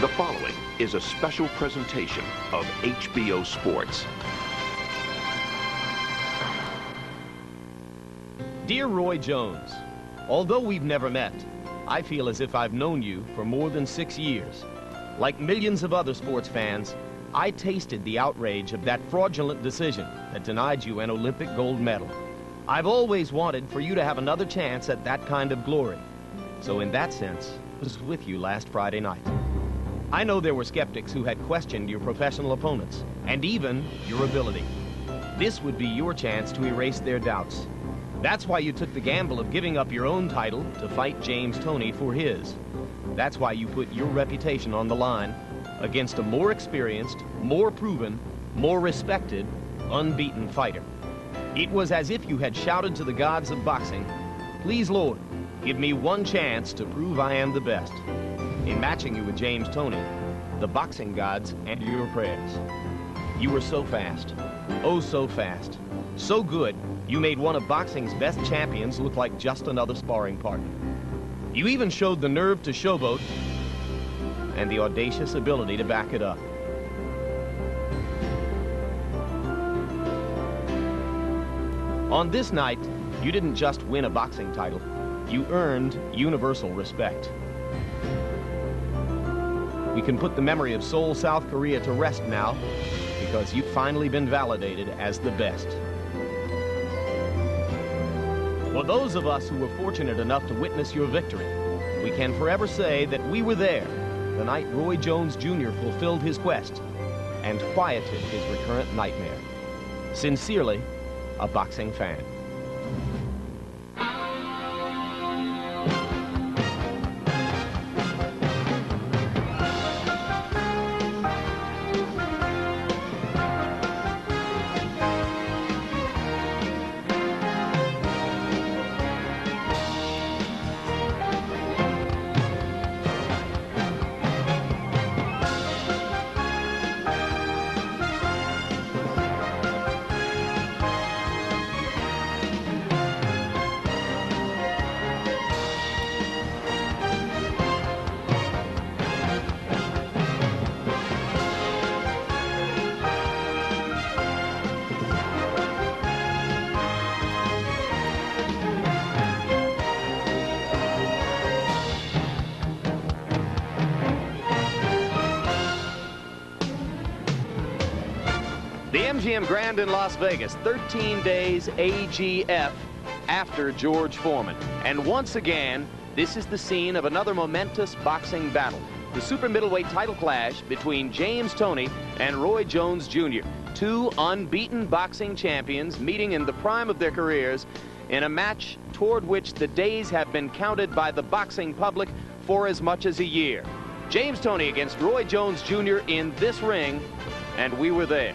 The following is a special presentation of HBO Sports. Dear Roy Jones, although we've never met, I feel as if I've known you for more than six years. Like millions of other sports fans, I tasted the outrage of that fraudulent decision that denied you an Olympic gold medal. I've always wanted for you to have another chance at that kind of glory. So in that sense, I was with you last Friday night. I know there were skeptics who had questioned your professional opponents, and even your ability. This would be your chance to erase their doubts. That's why you took the gamble of giving up your own title to fight James Toney for his. That's why you put your reputation on the line against a more experienced, more proven, more respected, unbeaten fighter. It was as if you had shouted to the gods of boxing, Please, Lord, give me one chance to prove I am the best. In matching you with James Toney, the boxing gods and your prayers. You were so fast, oh so fast, so good, you made one of boxing's best champions look like just another sparring partner. You even showed the nerve to showboat and the audacious ability to back it up. On this night, you didn't just win a boxing title, you earned universal respect. We can put the memory of Seoul, South Korea to rest now because you've finally been validated as the best. For those of us who were fortunate enough to witness your victory, we can forever say that we were there the night Roy Jones Jr. fulfilled his quest and quieted his recurrent nightmare. Sincerely, a boxing fan. MGM Grand in Las Vegas, 13 days AGF after George Foreman. And once again, this is the scene of another momentous boxing battle. The super middleweight title clash between James Toney and Roy Jones Jr. Two unbeaten boxing champions meeting in the prime of their careers in a match toward which the days have been counted by the boxing public for as much as a year. James Toney against Roy Jones Jr. in this ring, and we were there.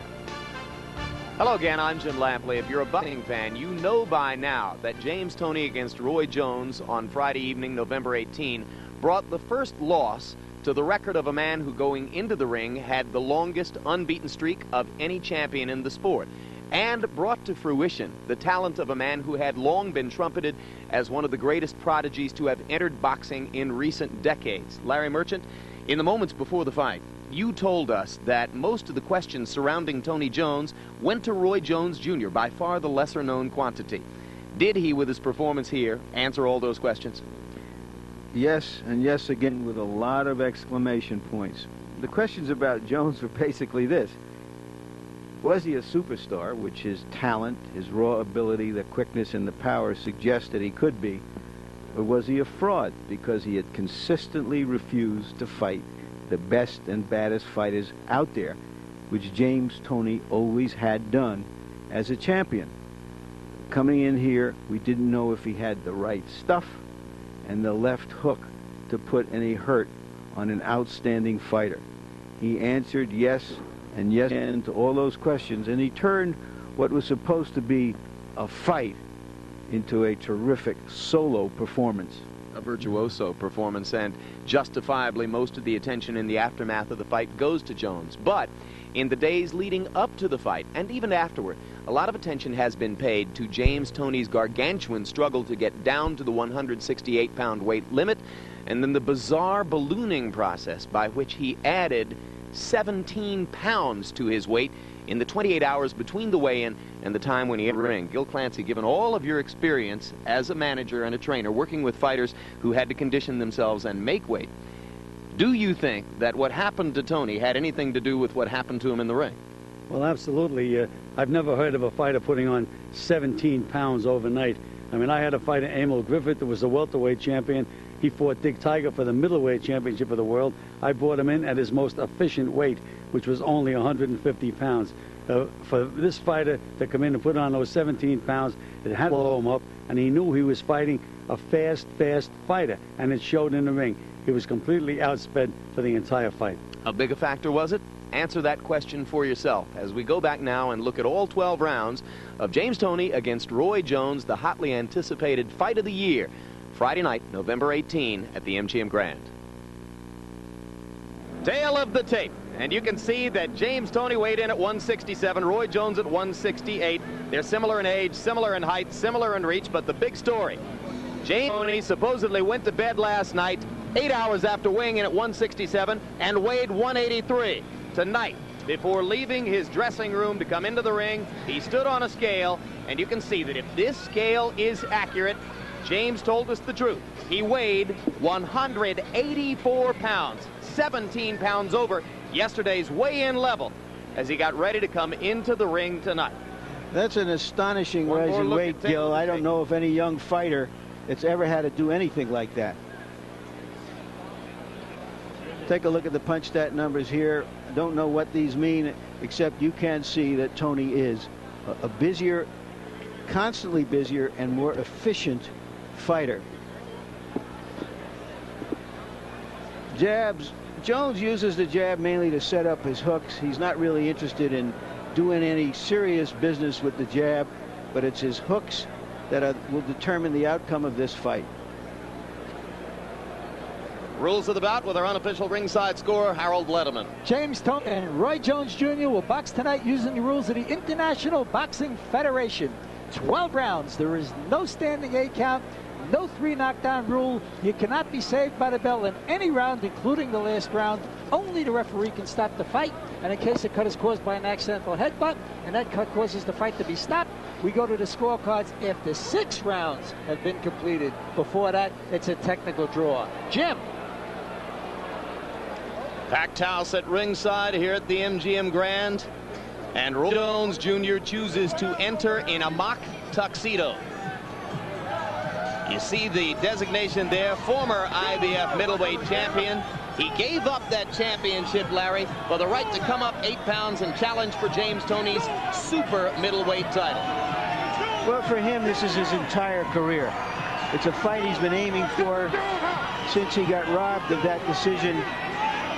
Hello again, I'm Jim Lampley. If you're a boxing fan, you know by now that James Toney against Roy Jones on Friday evening, November 18, brought the first loss to the record of a man who going into the ring had the longest unbeaten streak of any champion in the sport and brought to fruition the talent of a man who had long been trumpeted as one of the greatest prodigies to have entered boxing in recent decades. Larry Merchant, in the moments before the fight, you told us that most of the questions surrounding Toney Jones went to Roy Jones Jr., by far the lesser known quantity. Did he, with his performance here, answer all those questions? Yes, and yes again with a lot of exclamation points. The questions about Jones were basically this. Was he a superstar, which his talent, his raw ability, the quickness, and the power suggest that he could be? Or was he a fraud because he had consistently refused to fight the best and baddest fighters out there, which James Toney always had done as a champion? Coming in here, we didn't know if he had the right stuff and the left hook to put any hurt on an outstanding fighter. He answered yes and yes and to all those questions, and he turned what was supposed to be a fight into a terrific solo performance. Virtuoso performance, and justifiably, most of the attention in the aftermath of the fight goes to Jones. But in the days leading up to the fight, and even afterward, a lot of attention has been paid to James Toney's gargantuan struggle to get down to the 168 pound weight limit, and then the bizarre ballooning process by which he added 17 pounds to his weight in the 28 hours between the weigh-in and the time when he hit the ring. Gil Clancy, given all of your experience as a manager and a trainer working with fighters who had to condition themselves and make weight, do you think that what happened to Toney had anything to do with what happened to him in the ring? Well, absolutely. Uh, I've never heard of a fighter putting on 17 pounds overnight. I mean, I had a fighter, Emil Griffith, that was a welterweight champion. He fought Dick Tiger for the middleweight championship of the world. I brought him in at his most efficient weight, which was only 150 pounds. Uh, for this fighter to come in and put on those 17 pounds, it had to blow him up, and he knew he was fighting a fast, fast fighter, and it showed in the ring. He was completely outsped for the entire fight. How big a factor was it? Answer that question for yourself as we go back now and look at all 12 rounds of James Toney against Roy Jones, the hotly anticipated fight of the year, Friday night, November 18 at the MGM Grand. Tale of the tape. And you can see that James Toney weighed in at 167, Roy Jones at 168. They're similar in age, similar in height, similar in reach, but the big story. James Toney supposedly went to bed last night, eight hours after weighing in at 167, and weighed 183. Tonight, before leaving his dressing room to come into the ring, he stood on a scale, and you can see that if this scale is accurate, James told us the truth. He weighed 184 pounds, 17 pounds over yesterday's weigh-in level as he got ready to come into the ring tonight. That's an astonishing One rise in weight. Gil. I don't know if any young fighter that's ever had to do anything like that. Take a look at the punch stat numbers here. Don't know what these mean, except you can see that Toney is a, a busier, constantly busier, and more efficient fighter. Jabs. Jones uses the jab mainly to set up his hooks. He's not really interested in doing any serious business with the jab, but it's his hooks that are, will determine the outcome of this fight. Rules of the bout with our unofficial ringside scorer, Harold Lederman. James Toney and Roy Jones Jr. will box tonight using the rules of the International Boxing Federation. 12 rounds. There is no standing eight count, no three knockdown rule. You cannot be saved by the bell in any round, including the last round. Only the referee can stop the fight. And in case a cut is caused by an accidental headbutt, and that cut causes the fight to be stopped, we go to the scorecards after six rounds have been completed. Before that, it's a technical draw. Jim. Packed house at ringside here at the MGM Grand. And Roy Jones Jr. chooses to enter in a mock tuxedo. You see the designation there, former IBF middleweight champion. He gave up that championship, Larry, for the right to come up eight pounds and challenge for James Toney's super middleweight title. Well, for him, this is his entire career. It's a fight he's been aiming for since he got robbed of that decision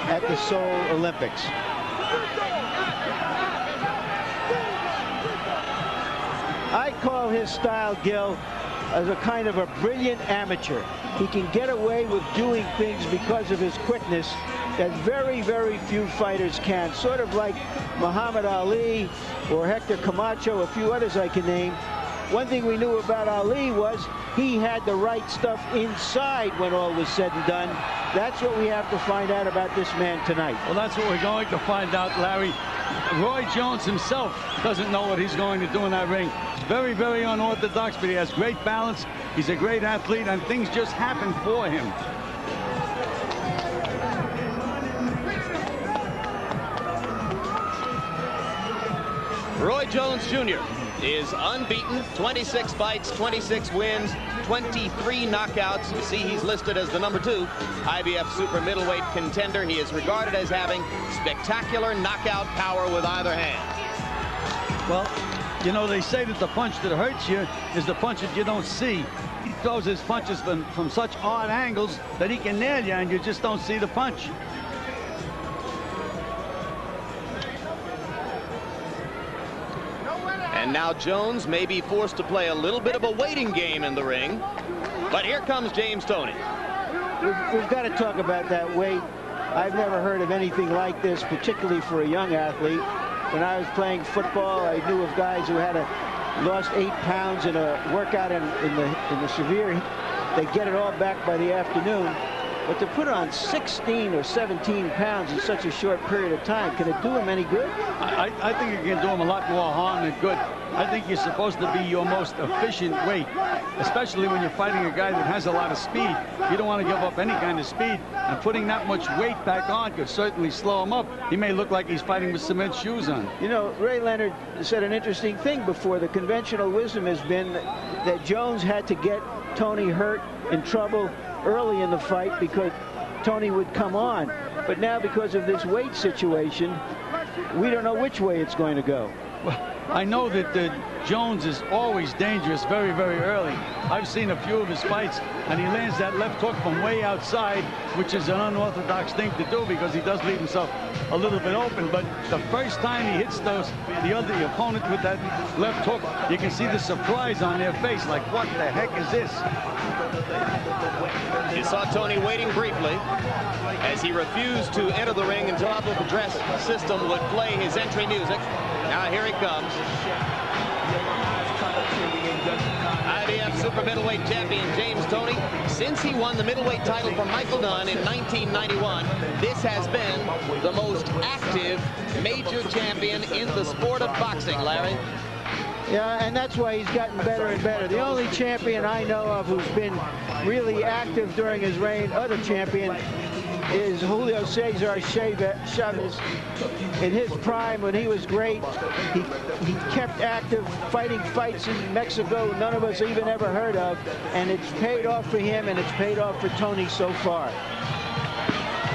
at the Seoul Olympics. I call his style, Gil, as a kind of a brilliant amateur. He can get away with doing things because of his quickness that very, very few fighters can. Sort of like Muhammad Ali or Hector Camacho, a few others I can name. One thing we knew about Ali was he had the right stuff inside when all was said and done. That's what we have to find out about this man tonight. Well, that's what we're going to find out, Larry. Roy Jones himself doesn't know what he's going to do in that ring. Very, very unorthodox, but he has great balance. He's a great athlete, and things just happen for him. Roy Jones Jr. is unbeaten, 26 fights, 26 wins, 23 knockouts. You see he's listed as the number two IBF super middleweight contender. He is regarded as having spectacular knockout power with either hand. Well, you know, they say that the punch that hurts you is the punch that you don't see. He throws his punches from, from such odd angles that he can nail you, and you just don't see the punch. And now Jones may be forced to play a little bit of a waiting game in the ring. But here comes James Toney. we've, we've got to talk about that weight. I've never heard of anything like this, particularly for a young athlete. When I was playing football, I knew of guys who had a, lost eight pounds in a workout in, in the in the severe. They get it all back by the afternoon. But to put on 16 or 17 pounds in such a short period of time, can it do him any good? I, I think it can do him a lot more harm than good. I think you're supposed to be your most efficient weight, especially when you're fighting a guy that has a lot of speed. You don't want to give up any kind of speed, and putting that much weight back on could certainly slow him up. He may look like he's fighting with cement shoes on. You know, Ray Leonard said an interesting thing before. The conventional wisdom has been that Jones had to get Toney hurt in trouble early in the fight because Toney would come on. But now because of this weight situation, we don't know which way it's going to go. Well, I know that uh, Jones is always dangerous very, very early. I've seen a few of his fights, and he lands that left hook from way outside, which is an unorthodox thing to do because he does leave himself a little bit open. But the first time he hits those, the other the opponent with that left hook, you can see the surprise on their face, like, what the heck is this? You saw Toney waiting briefly as he refused to enter the ring until the dress system would play his entry music. Now here he comes. Super middleweight champion James Toney Since he won the middleweight title from Michael Nunn in 1991, this has been the most active major champion in the sport of boxing, Larry. Yeah, and that's why he's gotten better and better. The only champion I know of who's been really active during his reign, other champion, is Julio Cesar Chavez. In his prime, when he was great, he, he kept active, fighting fights in Mexico none of us even ever heard of, and it's paid off for him, and it's paid off for Toney so far.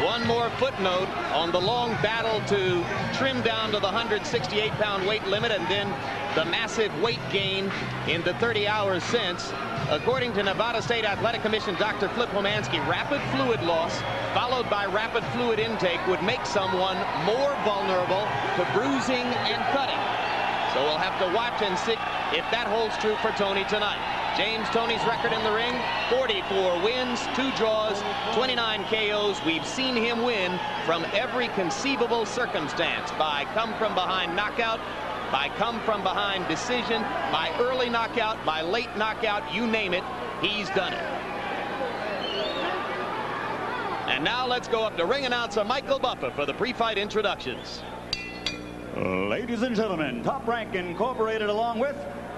One more footnote on the long battle to trim down to the 168-pound weight limit and then the massive weight gain in the 30 hours since. According to Nevada State Athletic Commission Dr. Flip Homansky, rapid fluid loss followed by rapid fluid intake would make someone more vulnerable to bruising and cutting. So we'll have to watch and see if that holds true for Toney tonight. James Toney's record in the ring, 44 wins, two draws, 29 KOs. We've seen him win from every conceivable circumstance by come from behind knockout, by come from behind decision, by early knockout, by late knockout, you name it, he's done it. And now let's go up to ring announcer Michael Buffer for the pre-fight introductions. Ladies and gentlemen, Top Rank Incorporated along with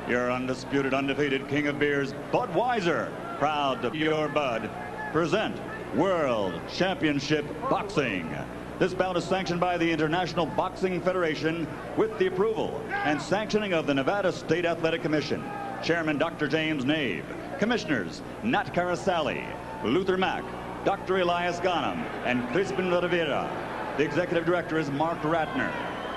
your undisputed, undefeated king of beers, Budweiser, proud to be your Bud, present World Championship Boxing. This bout is sanctioned by the International Boxing Federation with the approval and sanctioning of the Nevada State Athletic Commission. Chairman Dr. James Nave. Commissioners Nat Carasali, Luther Mack, Dr. Elias Ghanem, and Crispin Rivera. The executive director is Mark Ratner.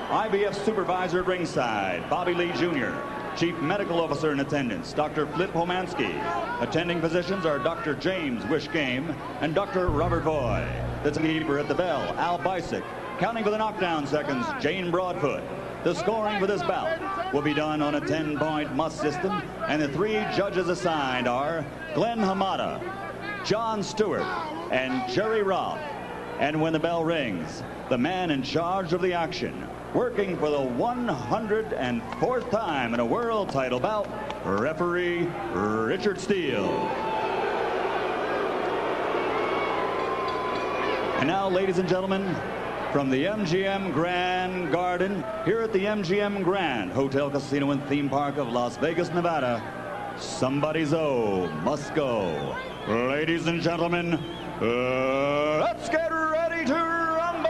IBF supervisor at ringside, Bobby Lee Jr. Chief Medical Officer in attendance, Dr. Flip Homansky. Attending physicians are Dr. James Wishgame and Dr. Robert Voy. The keeper at the bell, Al Bisick. Counting for the knockdown seconds, Jane Broadfoot. The scoring for this bout will be done on a 10-point must system, and the three judges assigned are Glenn Hamada, John Stewart, and Jerry Roth. And when the bell rings, the man in charge of the action working for the 104th time in a world title bout, referee Richard Steele. And now, ladies and gentlemen, from the MGM Grand Garden, here at the MGM Grand Hotel, Casino, and Theme Park of Las Vegas, Nevada, somebody's O must go. Ladies and gentlemen, uh, let's get ready to rumble!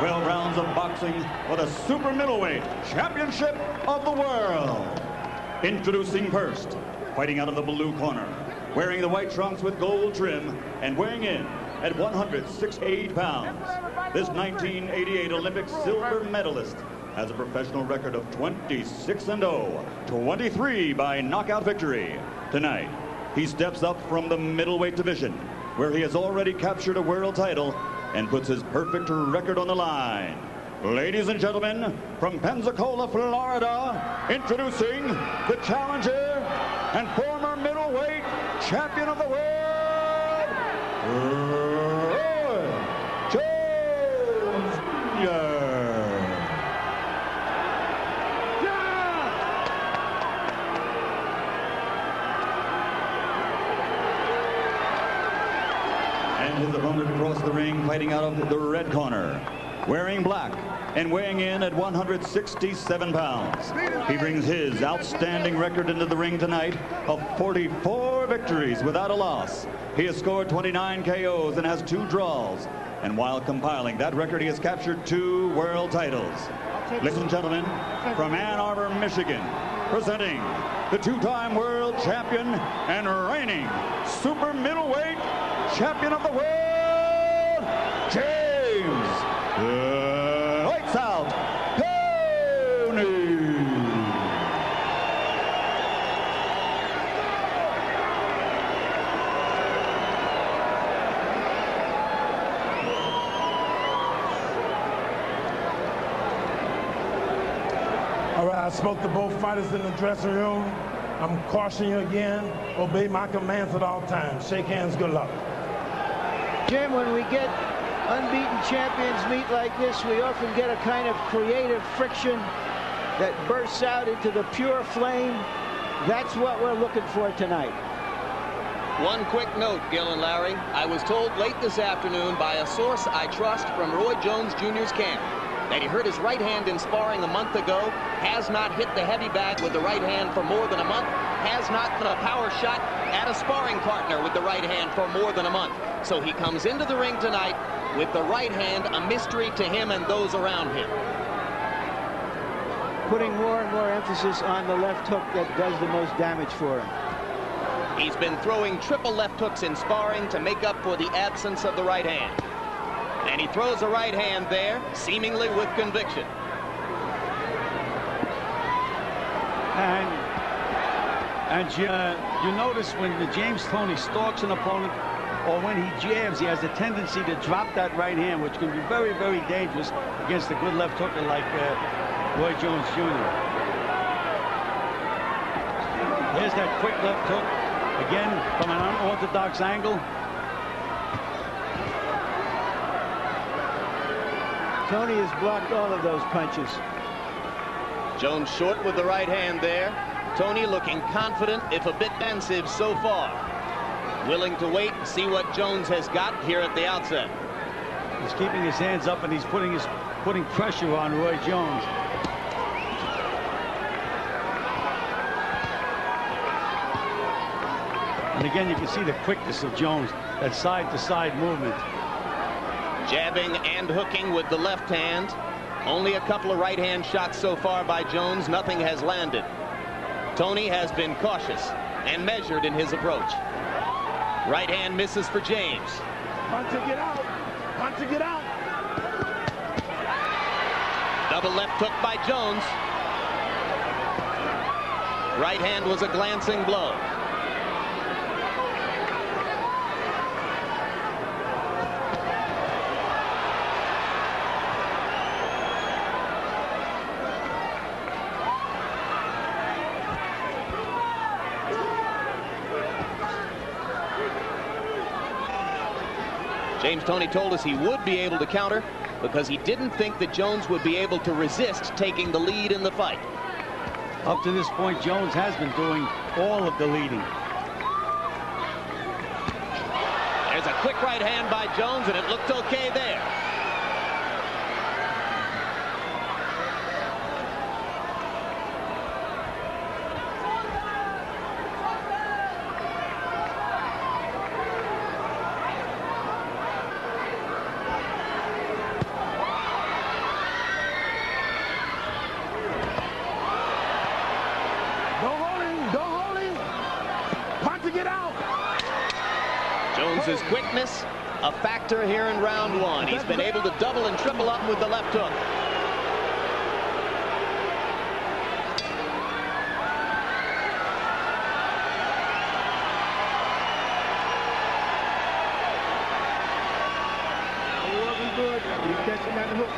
12 rounds of boxing for the super middleweight championship of the world. Introducing first, fighting out of the blue corner, wearing the white trunks with gold trim and weighing in at 168 pounds. This 1988 Olympic silver medalist has a professional record of 26 and 0, 23 by knockout victory. Tonight, he steps up from the middleweight division, where he has already captured a world title and puts his perfect record on the line. Ladies and gentlemen, from Pensacola, Florida, introducing the challenger and former middleweight champion of the world, Roy Jones Jr. And his opponent across the ring fighting out of the red corner, wearing black and weighing in at 167 pounds. He brings his outstanding record into the ring tonight of 44 victories without a loss. He has scored 29 KOs and has two draws. And while compiling that record, he has captured two world titles. Ladies and gentlemen, from Ann Arbor, Michigan, presenting the two-time world champion and reigning super middleweight champion of the world, James spoke to both fighters in the dressing room. I'm cautioning you again. Obey my commands at all times. Shake hands. Good luck. Jim, when we get unbeaten champions meet like this, we often get a kind of creative friction that bursts out into the pure flame. That's what we're looking for tonight. One quick note, Gil and Larry. I was told late this afternoon by a source I trust from Roy Jones Jr.'s camp that he hurt his right hand in sparring a month ago, has not hit the heavy bag with the right hand for more than a month, has not put a power shot at a sparring partner with the right hand for more than a month. So he comes into the ring tonight with the right hand, a mystery to him and those around him. Putting more and more emphasis on the left hook that does the most damage for him. He's been throwing triple left hooks in sparring to make up for the absence of the right hand. And he throws a right hand there, seemingly with conviction. And and you, uh, you notice when the James Toney stalks an opponent or when he jabs, he has a tendency to drop that right hand, which can be very, very dangerous against a good left hooker like uh, Roy Jones Jr. There's that quick left hook, again from an unorthodox angle. Toney has blocked all of those punches. Jones short with the right hand there. Toney looking confident, if a bit defensive so far. Willing to wait and see what Jones has got here at the outset. He's keeping his hands up and he's putting his putting pressure on Roy Jones. And again, you can see the quickness of Jones, that side-to-side -side movement. Jabbing and hooking with the left hand. Only a couple of right hand shots so far by Jones. Nothing has landed. Toney has been cautious and measured in his approach. Right hand misses for James. Hunt to get out. Hunt to get out. Double left hook by Jones. Right hand was a glancing blow. James Toney told us he would be able to counter because he didn't think that Jones would be able to resist taking the lead in the fight. Up to this point, Jones has been doing all of the leading. There's a quick right hand by Jones, and it looked okay there. Don't hold him. Don't hold him. Hunt to get out. Jones's quickness, here in round one. He's been able to double and triple up with the left hook. He wasn't good. He's catching that hook.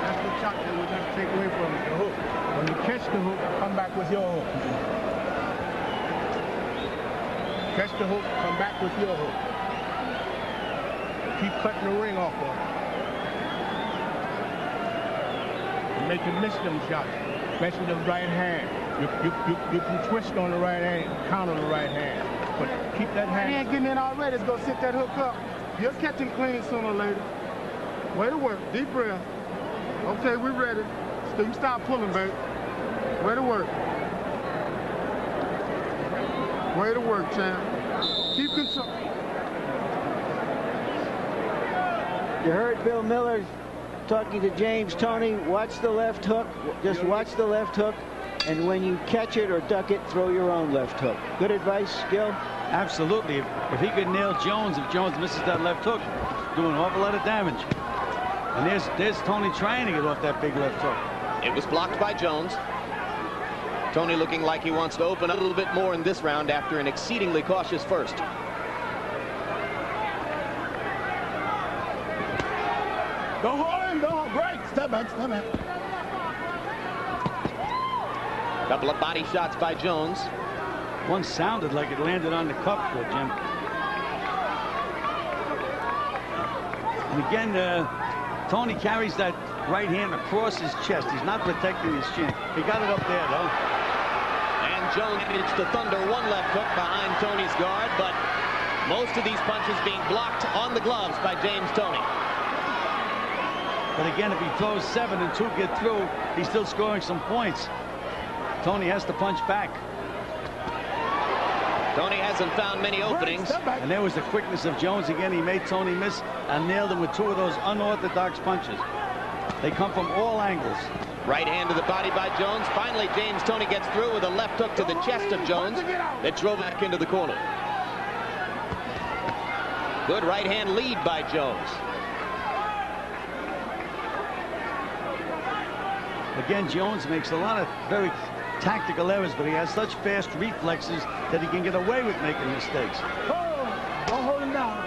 That's the that we got to take away from the hook. When you catch the hook, come back with your hook. Catch the hook, come back with your hook. Cutting the ring off of make you miss them shots, especially the right hand. You, you, you, you can twist on the right hand, counter the right hand, but keep that hand. He ain't getting in already. It's gonna sit that hook up. You'll catch him clean sooner or later. Way to work. Deep breath. Okay, we're ready. So you stop pulling, babe. Way to work. Way to work, champ. Keep control. You heard Bill Miller talking to James Toney. Watch the left hook. Just watch the left hook. And when you catch it or duck it, throw your own left hook. Good advice, Gil? Absolutely. If, if he could nail Jones, if Jones misses that left hook, doing an awful lot of damage. And there's, there's Toney trying to get off that big left hook. It was blocked by Jones. Toney looking like he wants to open a little bit more in this round after an exceedingly cautious first. Don't hold him, don't break. Step back, step back. Couple of body shots by Jones. One sounded like it landed on the cup there, Jim. And again, uh, Toney carries that right hand across his chest. He's not protecting his chin. He got it up there, though. And Jones managed to thunder one left hook behind Toney's guard, but most of these punches being blocked on the gloves by James Toney. But again, if he throws seven and two get through, he's still scoring some points. Toney has to punch back. Toney hasn't found many openings. And there was the quickness of Jones again. He made Toney miss and nailed him with two of those unorthodox punches. They come from all angles. Right hand to the body by Jones. Finally, James Toney gets through with a left hook to the chest of Jones that drove back into the corner. Good right hand lead by Jones. Again, Jones makes a lot of very tactical errors, but he has such fast reflexes that he can get away with making mistakes. Oh, don't hold him down.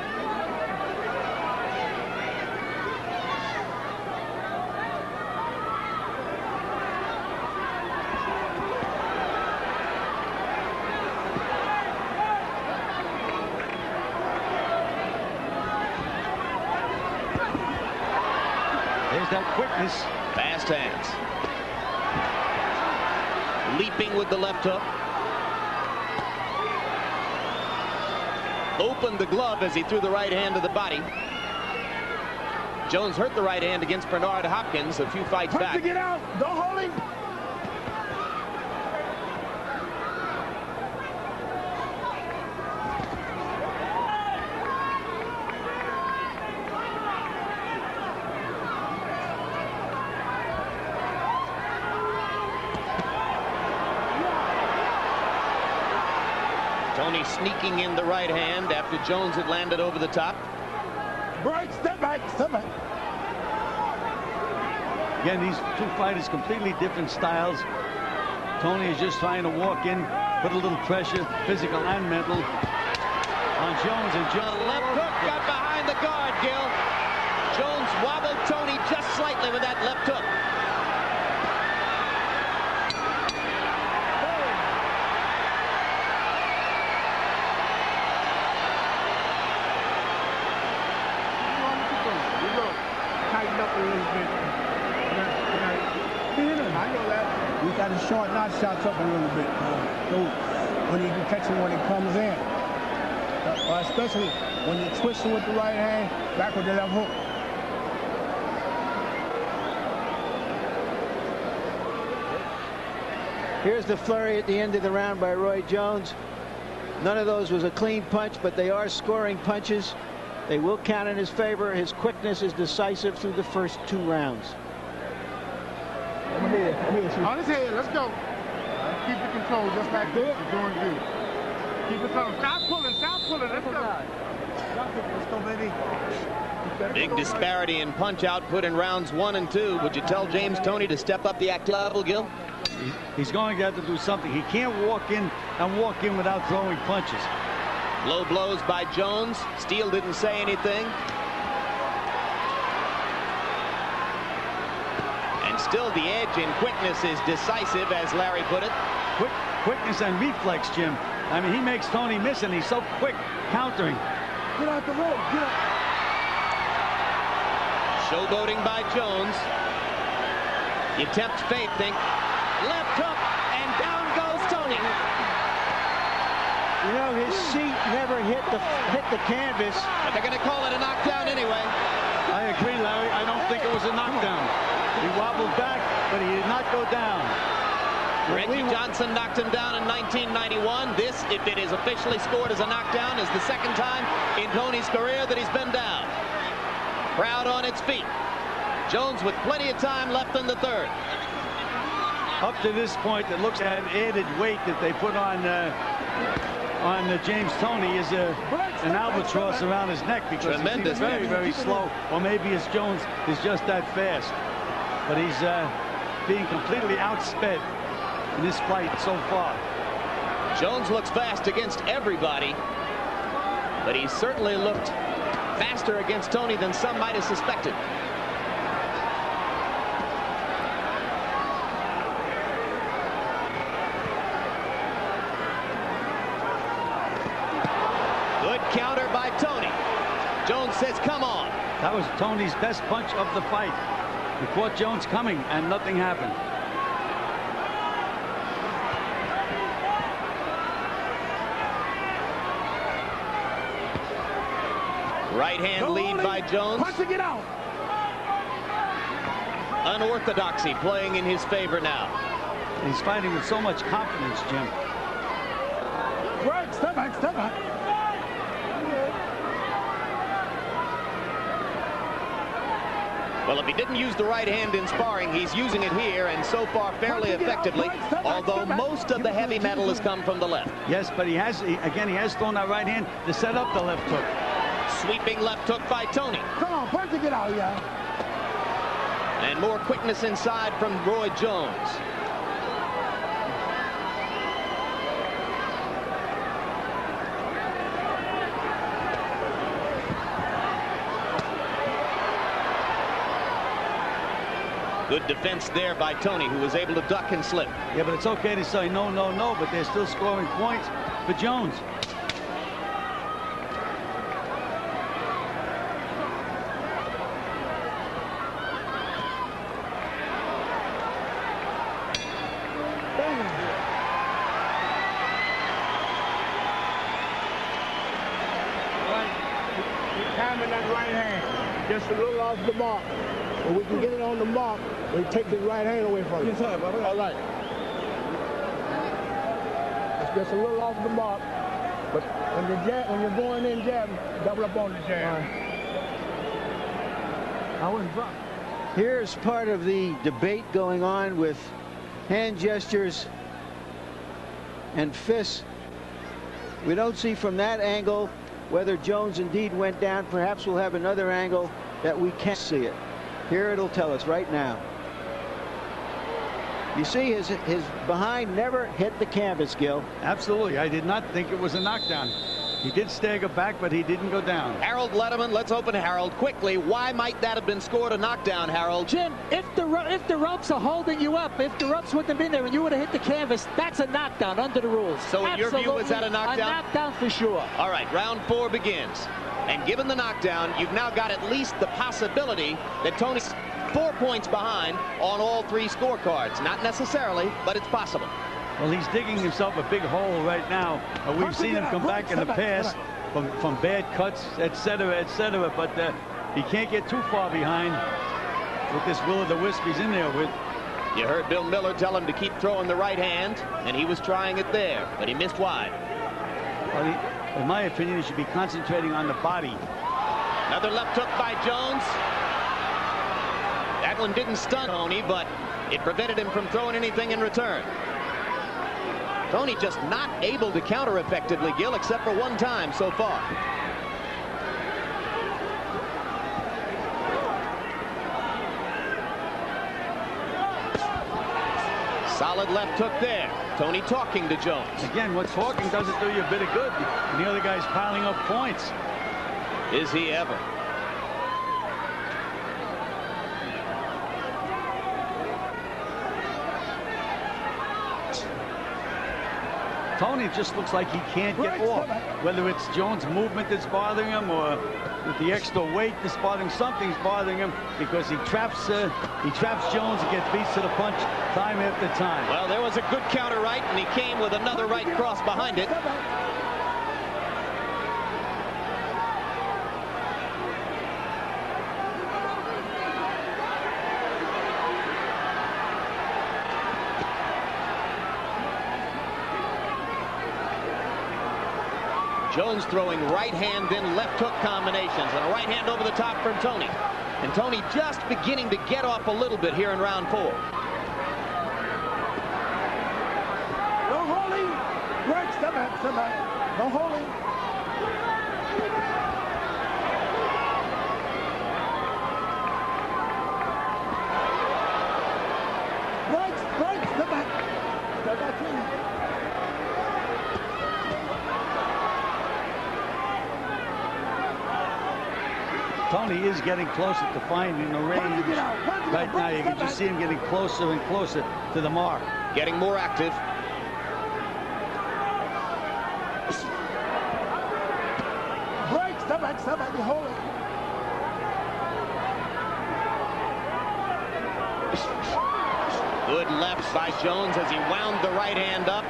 There's that quickness. Fast hands. Leaping with the left hook. Opened the glove as he threw the right hand to the body. Jones hurt the right hand against Bernard Hopkins a few fights Punch back. to get out. Don't hold him. Toney sneaking the right hand after Jones had landed over the top. Break, step back, step back. Again, these two fighters completely different styles. Toney is just trying to walk in, put a little pressure, physical and mental, on Jones. And The Jones left hook got behind the guard, Gil. Jones wobbled Toney just slightly with that left hook. You look, tighten up a little bit. I know that. We got to shots up a little bit. uh, So when you can catch him when he comes in. Uh, uh, especially when you're twisting with the right hand, back with the left hook. Here's the flurry at the end of the round by Roy Jones. None of those was a clean punch, but they are scoring punches. They will count in his favor. His quickness is decisive through the first two rounds. Come here, come here, shoot. On his head, let's go. Keep just like this. You're doing good. Keep it coming. Stop pulling, stop pulling. Let's go. Let's go, baby. Big disparity in punch output in rounds one and two. Would you tell James Toney to step up the active level, Gil? He's going to have to do something. He can't walk in and walk in without throwing punches. Low blows by Jones. Steele didn't say anything. And still the edge in quickness is decisive, as Larry put it. Quick, quickness and reflex, Jim. I mean, he makes Toney miss, and he's so quick countering. Get out the road. Get out. Showboating by Jones. You tempt fate, think. Left hook, and down goes Toney. You know, his seat never hit the hit the canvas. But they're going to call it a knockdown anyway. I agree, Larry. I don't think it was a knockdown. He wobbled back, but he did not go down. Reggie Johnson knocked him down in 1991. This, if it is officially scored as a knockdown, is the second time in Toney's career that he's been down. Crowd on its feet. Jones with plenty of time left in the third. Up to this point, it looks at added weight that they put on uh, on uh, James Toney is a, an albatross around his neck because Tremendous he's very, very slow. Or maybe his Jones is just that fast. But he's uh, being completely outsped in this fight so far. Jones looks fast against everybody, but he certainly looked faster against Toney than some might have suspected. Good counter by Toney. Jones says, come on. That was Toney's best punch of the fight. He caught Jones coming, and nothing happened. Right hand lead by Jones. Punch to get out. Unorthodoxy playing in his favor now. He's fighting with so much confidence, Jim. Right, step back, step back. Well, if he didn't use the right hand in sparring, he's using it here, and so far fairly effectively, although most of the heavy metal has come from the left. Yes, but he has, again, he has thrown that right hand to set up the left hook. Sweeping left hook by Toney. Come on, punch to get out, yeah. And more quickness inside from Roy Jones. Good defense there by Toney, who was able to duck and slip. Yeah, but it's okay to say no, no, no, but they're still scoring points for Jones. Timing that right hand. Just a little off the mark. When we can get it on the mark, we take the right hand away from you. Yes. All right. It's just a little off the mark. But when you're, jab, when you're going in jabbing, double up on the jab. I wouldn't drop. Here's part of the debate going on with hand gestures and fists. We don't see from that angle whether Jones indeed went down. Perhaps we'll have another angle that we can't see it. Here it'll tell us right now. You see his his behind never hit the canvas, Gil. Absolutely. I did not think it was a knockdown. He did stagger back, but he didn't go down. Harold Lederman, let's open Harold quickly. Why might that have been scored a knockdown, Harold? Jim, if the if the ropes are holding you up, if the ropes wouldn't have been there and you would have hit the canvas, that's a knockdown under the rules. So in your view, is that a knockdown? A knockdown for sure. All right, round four begins. And given the knockdown, you've now got at least the possibility that Toney's four points behind on all three scorecards. Not necessarily, but it's possible. Well, he's digging himself a big hole right now. Uh, we've seen him come back in the past from, from bad cuts, etc., etc., but uh, he can't get too far behind with this will of the wisp he's in there with. You heard Bill Miller tell him to keep throwing the right hand, and he was trying it there, but he missed wide. Well, he, in my opinion, he should be concentrating on the body. Another left hook by Jones. That one didn't stun Toney, but it prevented him from throwing anything in return. Toney just not able to counter effectively, Gil, except for one time so far. Solid left hook there. Toney talking to Jones. Again, what talking doesn't do you a bit of good. And the other guy's piling up points. Is he ever? Toney just looks like he can't get off. Whether it's Jones' movement that's bothering him or with the extra weight that's bothering him, something's bothering him because he traps uh, he traps Jones and gets beats to the punch time after time. Well, there was a good counter right, and he came with another right cross behind it. Jones throwing right hand, then left hook combinations, and a right hand over the top from Toney. And Toney just beginning to get off a little bit here in round four. No holding. Right, step back, step back. Right, right, step back. Step back in. Toney is getting closer to finding the range. Right now, you can just see him getting closer and closer to the mark. Getting more active. Right, step back, step back. You hold it. Good left by Jones as he wound the right hand up.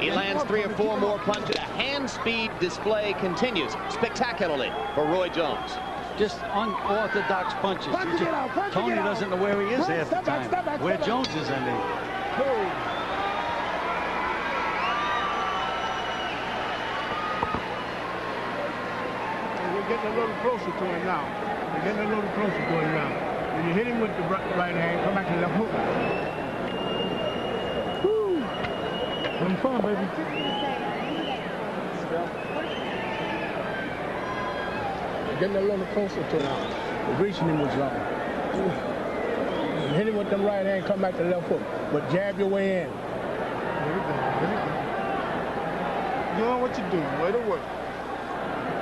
He lands three or four more punches. The hand speed display continues spectacularly for Roy Jones. Just unorthodox punches. Punch just- out, punch Toney out. doesn't know where he is Right, half the step back, time. step back, Where step back. Jones is ending. We're getting a little closer to him now. We're getting a little closer to him now. When you hit him with the right hand, come back to the hook. Woo! Having fun, baby. Getting a little closer to him. The reaching him was wrong. You hit him with the right hand, come back to the left foot. But jab your way in. There we go. There we go. Doing what you're doing. Way to work.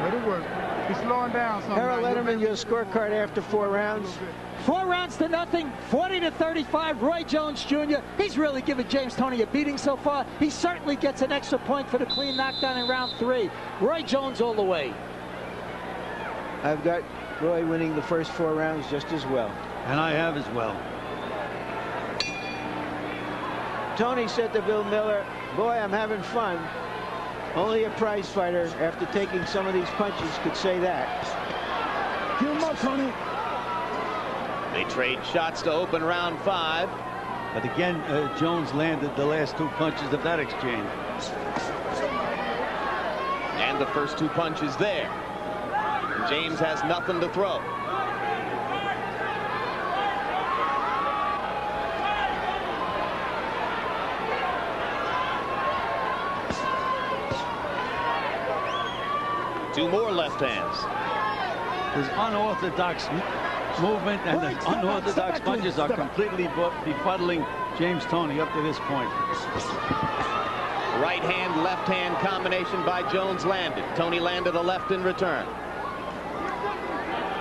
Way to work. He's slowing down some. Harold now. You'll Lederman, your scorecard after four rounds. Four rounds to nothing, 40 to 35. Roy Jones Jr. He's really given James Toney a beating so far. He certainly gets an extra point for the clean knockdown in round three. Roy Jones all the way. I've got Roy winning the first four rounds just as well. And I have as well. Toney said to Bill Miller, boy, I'm having fun. Only a prize fighter, after taking some of these punches, could say that. Give him up, Toney. They trade shots to open round five. But again, uh, Jones landed the last two punches of that exchange. And the first two punches there. And James has nothing to throw. Two more left hands. His unorthodox movement and Right, his unorthodox step back, punches step are completely befuddling James Toney up to this point. Right hand, left hand combination by Jones landed. Toney landed a left in return.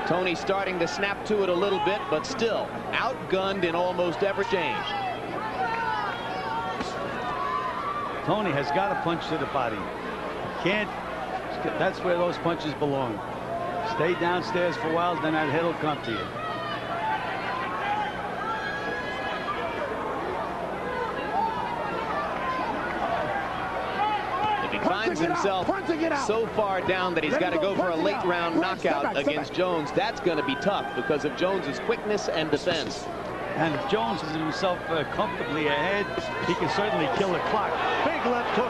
Toney starting to snap to it a little bit, but still outgunned in almost every change. Toney has got a punch to the body. Can't. That's where those punches belong. Stay downstairs for a while, then that head will come to you. If he Punching finds it out, himself punching it out. so far down that he's got to go go, for a late round knockout against. Jones, that's going to be tough because of Jones's quickness and defense. And if Jones is himself uh, comfortably ahead, he can certainly kill the clock. Big left hook.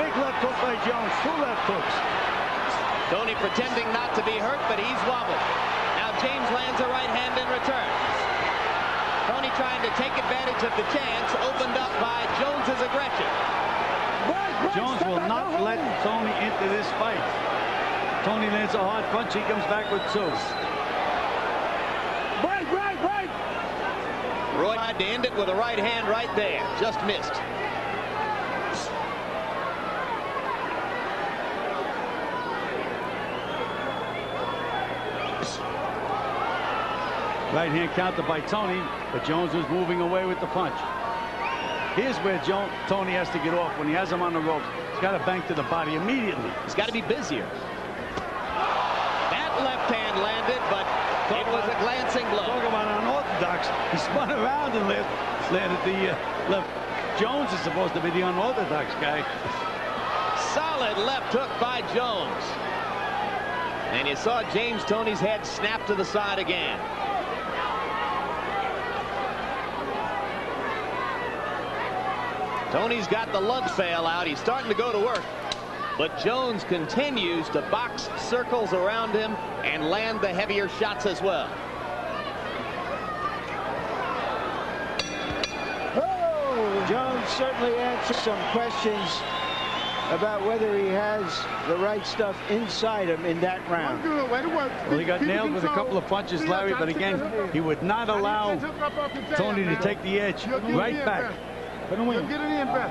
Big left hook by Jones. Two left hooks. Toney pretending not to be hurt, but he's wobbled. Now James lands a right hand in return. Toney trying to take advantage of the chance opened up by Jones's aggression. Jones will not let Toney into this fight. Toney lands a hard punch. He comes back with two. Right, right, right. Roy tried to end it with a right hand right there. Just missed. Right hand counter by Toney, but Jones was moving away with the punch. Here's where Joe, Toney has to get off. When he has him on the ropes, he's got to bank to the body immediately. He's got to be busier. That left hand landed, but it was a glancing blow. Talk about unorthodox. He spun around and landed, landed the uh, left. Jones is supposed to be the unorthodox guy. Solid left hook by Jones. And you saw James Toney's head snap to the side again. Toney's got the lunch pail out. He's starting to go to work. But Jones continues to box circles around him and land the heavier shots as well. Oh, Jones certainly answered some questions about whether he has the right stuff inside him in that round. Well, he got nailed with a couple of punches, Larry, but again, he would not allow Toney to take the edge right back. Get it in back.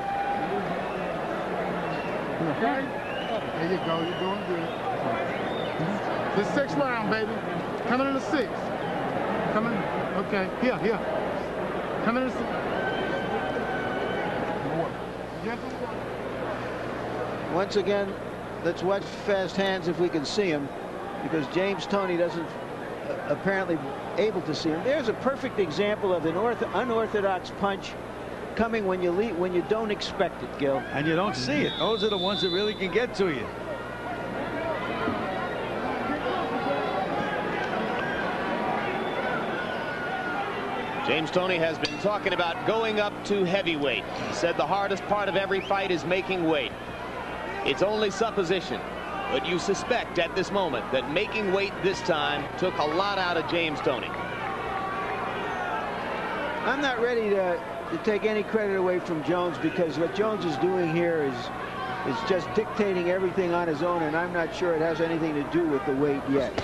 Okay? There you go. You're doing good. The sixth round, baby. Coming in the sixth. Coming. Okay. Here, here. Coming in the sixth. Once again, let's watch fast hands if we can see him, because James Toney doesn't uh, apparently able to see him. There's a perfect example of an unorthodox punch coming when you leave, when you don't expect it, Gil. And you don't see it. Those are the ones that really can get to you. James Toney has been talking about going up to heavyweight. He said the hardest part of every fight is making weight. It's only supposition, but you suspect at this moment that making weight this time took a lot out of James Toney. I'm not ready to, to take any credit away from Jones because what Jones is doing here is is just dictating everything on his own, and I'm not sure it has anything to do with the weight yet.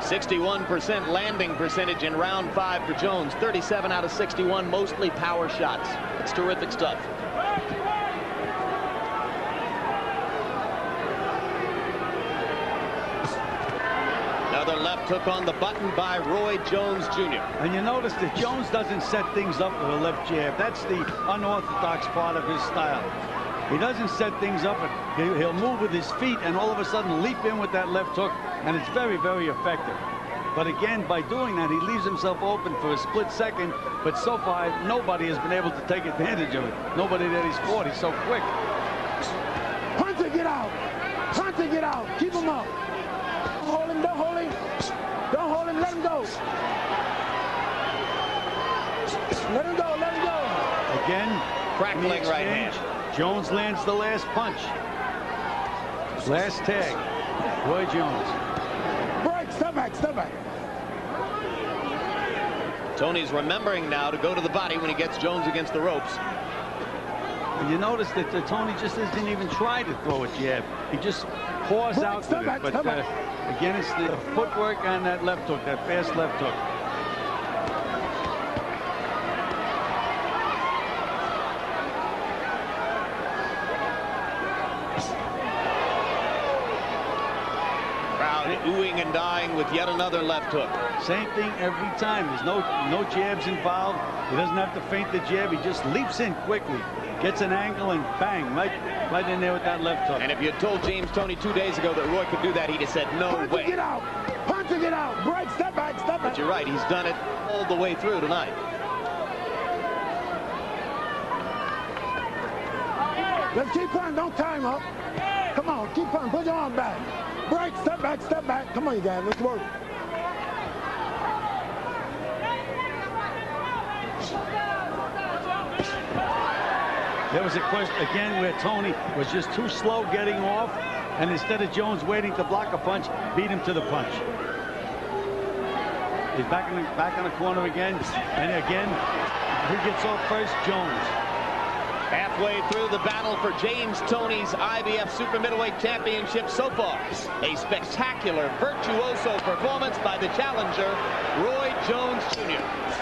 61% landing percentage in round five for Jones. 37 out of 61, mostly power shots. It's terrific stuff. Hook on the button by Roy Jones Jr. And you notice that Jones doesn't set things up with a left jab. That's the unorthodox part of his style. He doesn't set things up. He'll move with his feet and all of a sudden leap in with that left hook, and it's very, very effective. But again, by doing that, he leaves himself open for a split second. But so far, nobody has been able to take advantage of it. Nobody that he's fought. He's so quick. Hunter, get out. Hunter, get out. Keep him up. Don't hold him. Don't hold him. Don't hold him. Let him go. Let him go. Let him go. Again, crackling right hand. Jones lands the last punch. Last tag. Roy Jones. Break. Step back. Step back. Toney's remembering now to go to the body when he gets Jones against the ropes. And you notice that uh, Toney just doesn't even try to throw a jab. He just paws Break, out step with back, it. But uh, again, it's the footwork on that left hook, that fast left hook. Crowd oohing and dying with yet another left hook. Same thing every time. There's no no jabs involved. He doesn't have to feint the jab. He just leaps in quickly, gets an angle, and bang, right, right in there with that left hook. And if you had told James Toney two days ago that Roy could do that, he'd have said, no Hunter, way. get out. Hunter, it out. Break. Step back. Step back. But you're right, he's done it all the way through tonight. Let's keep punting. Don't time up. Come on. Keep punting. Put your arm back. Break. Step back. Step back. Come on, you guys. Let's work. There was a question again where Toney was just too slow getting off, and instead of Jones waiting to block a punch, beat him to the punch. He's back in the back on the corner again, and again, who gets off first? Jones. Halfway through the battle for James Toney's IBF Super Middleweight Championship so far. A spectacular, virtuoso performance by the challenger, Roy Jones Jr.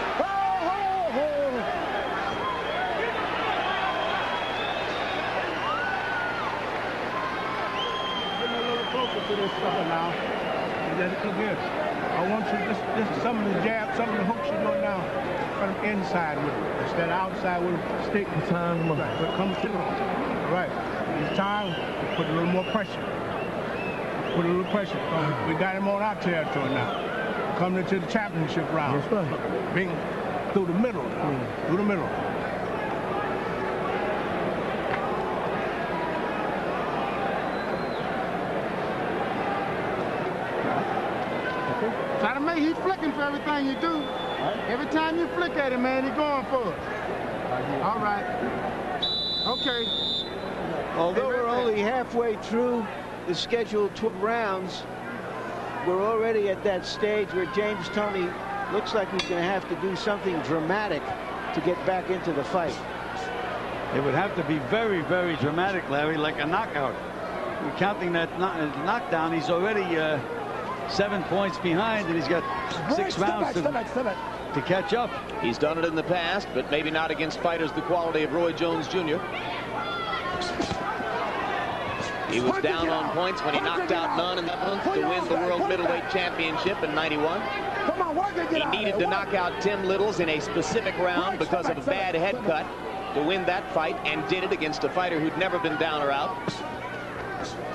This sucker now. here. I want you just, just some of the jabs, some of the hooks you're doing now, from inside with it instead of outside with a stick. Time right. But come to right. It's time to put a little more pressure. Put a little pressure. We got him on our territory now. Coming into the championship round. That's right. Being through the middle. Mm. Through the middle. Try to make he's flicking for everything you do. Every time you flick at him, man, he's going for it. All right. Okay. Although we're only halfway through the scheduled 12 rounds, we're already at that stage where James Toney looks like he's going to have to do something dramatic to get back into the fight. It would have to be very, very dramatic, Larry, like a knockout. We're counting that knockdown. He's already uh, seven points behind, and he's got six rounds to, to catch up. He's done it in the past, but maybe not against fighters the quality of Roy Jones Jr. He was down on points when he knocked out Nunn in the month to win the World Middleweight Championship in 91. He needed to knock out Tim Littles in a specific round because of a bad head cut to win that fight and did it against a fighter who'd never been down or out.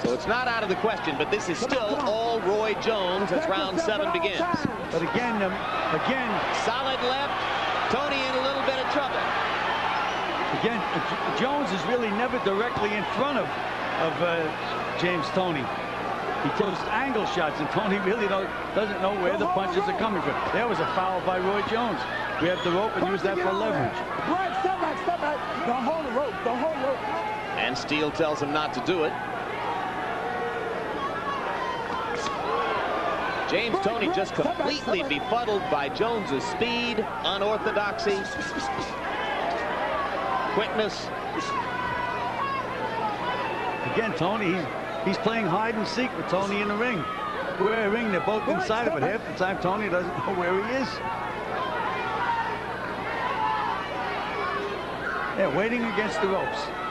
So it's not out of the question, but this is still all Roy Jones as round seven begins. But again, um, again, solid left. Toney in a little bit of trouble. Again, Jones is really never directly in front of of uh, James Toney. He throws angle shots, and Toney really doesn't know where the punches are coming from. There was a foul by Roy Jones. We have the rope and use that for leverage. Right, step back, step back. Don't hold the rope, don't hold the rope. And Steele tells him not to do it. James Toney just completely befuddled by Jones's speed, unorthodoxy, quickness. Again, Toney, he's, he's playing hide and seek with Toney in the ring. We're a ring, they're both inside of it. Half the time, Toney doesn't know where he is. Yeah, waiting against the ropes.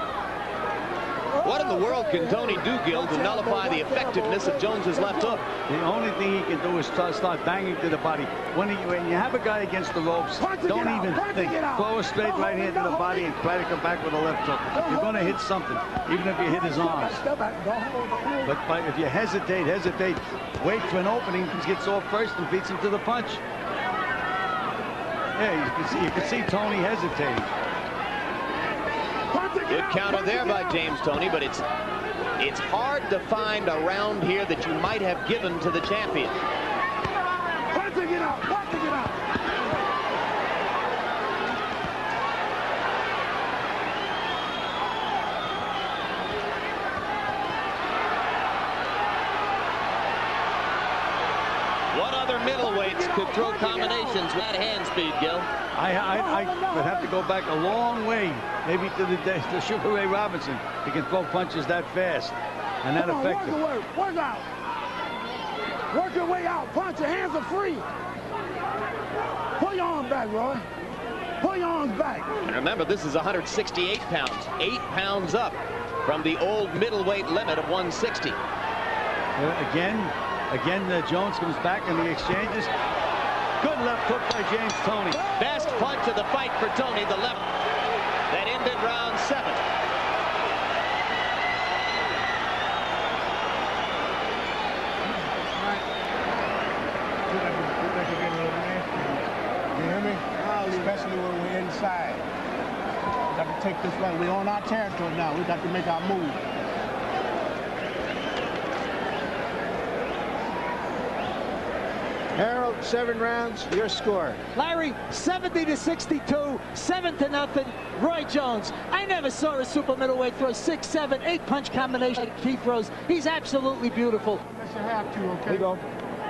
What in the world can Toney do, Gil, to nullify the effectiveness of Jones's left hook? The only thing he can do is start banging to the body. When, he, when you have a guy against the ropes, don't even think. Throw a straight right hand to the body and try to come back with a left hook. You're going to hit something, even if you hit his arms. But, but if you hesitate, hesitate, wait for an opening, he gets off first and beats him to the punch. Yeah, you can see, you can see Toney hesitating. Good counter there by James Toney, but it's it's hard to find a round here that you might have given to the champion. What other middleweights could throw combinations with that hand speed, Gil? I, I, I, would have to go back a long way, maybe to the days to Sugar Ray Robinson. He can throw punches that fast and that Come on, effective. Work, work, work out. Work your way out. Punch. Your hands are free. Pull your arms back, Roy. Pull your arms back. And remember, this is 168 pounds, eight pounds up from the old middleweight limit of 160. Uh, again, again, uh, Jones comes back in the exchanges. Good left hook by James Toney. Best punch of the fight for Toney, the left that ended round seven. Especially when we're inside. Got to take this right. We're on our territory now. We got to make our move. Harold, seven rounds, your score. Larry, 70 to 62, seven to nothing. Roy Jones. I never saw a super middleweight throw six, seven, eight punch combination like he throws. He's absolutely beautiful. Unless you have to, okay? we go.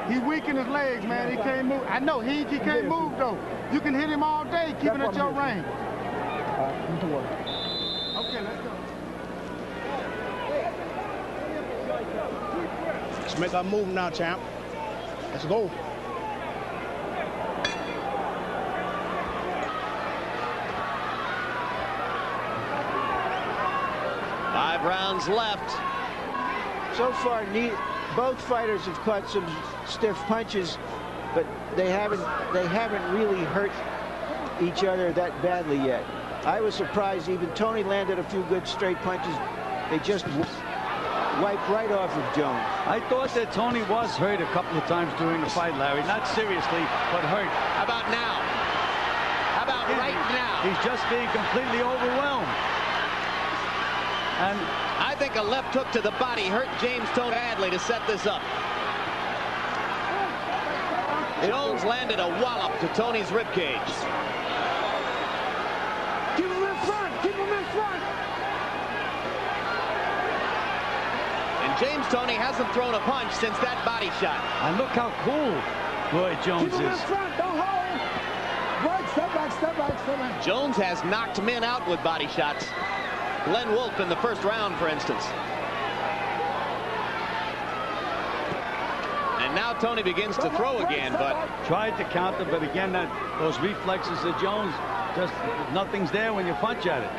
He weak in his legs, man. He can't move. I know he he can't move though. You can hit him all day, keeping at your range. Okay, let's go. Let's make our move now, champ. Let's go. Rounds left. So far, ne both fighters have caught some stiff punches, but they haven't they haven't really hurt each other that badly yet. I was surprised even Toney landed a few good straight punches. They just wiped right off of Jones. I thought that Toney was hurt a couple of times during the fight, Larry. Not seriously, but hurt. How about now? How about right now? He's just being completely overwhelmed. And I think a left hook to the body hurt James Toney badly to set this up. Jones landed a wallop to Toney's ribcage. Keep him in front. Keep him in front. And James Toney hasn't thrown a punch since that body shot. And look how cool Roy Jones Keep him in is. front. Don't hold. Right. Step back. Step back. Step back. Jones has knocked men out with body shots. Glenn Wolfe in the first round, for instance. And now Toney begins to throw again, but Tried to counter, but again, that those reflexes of Jones, just nothing's there when you punch at it.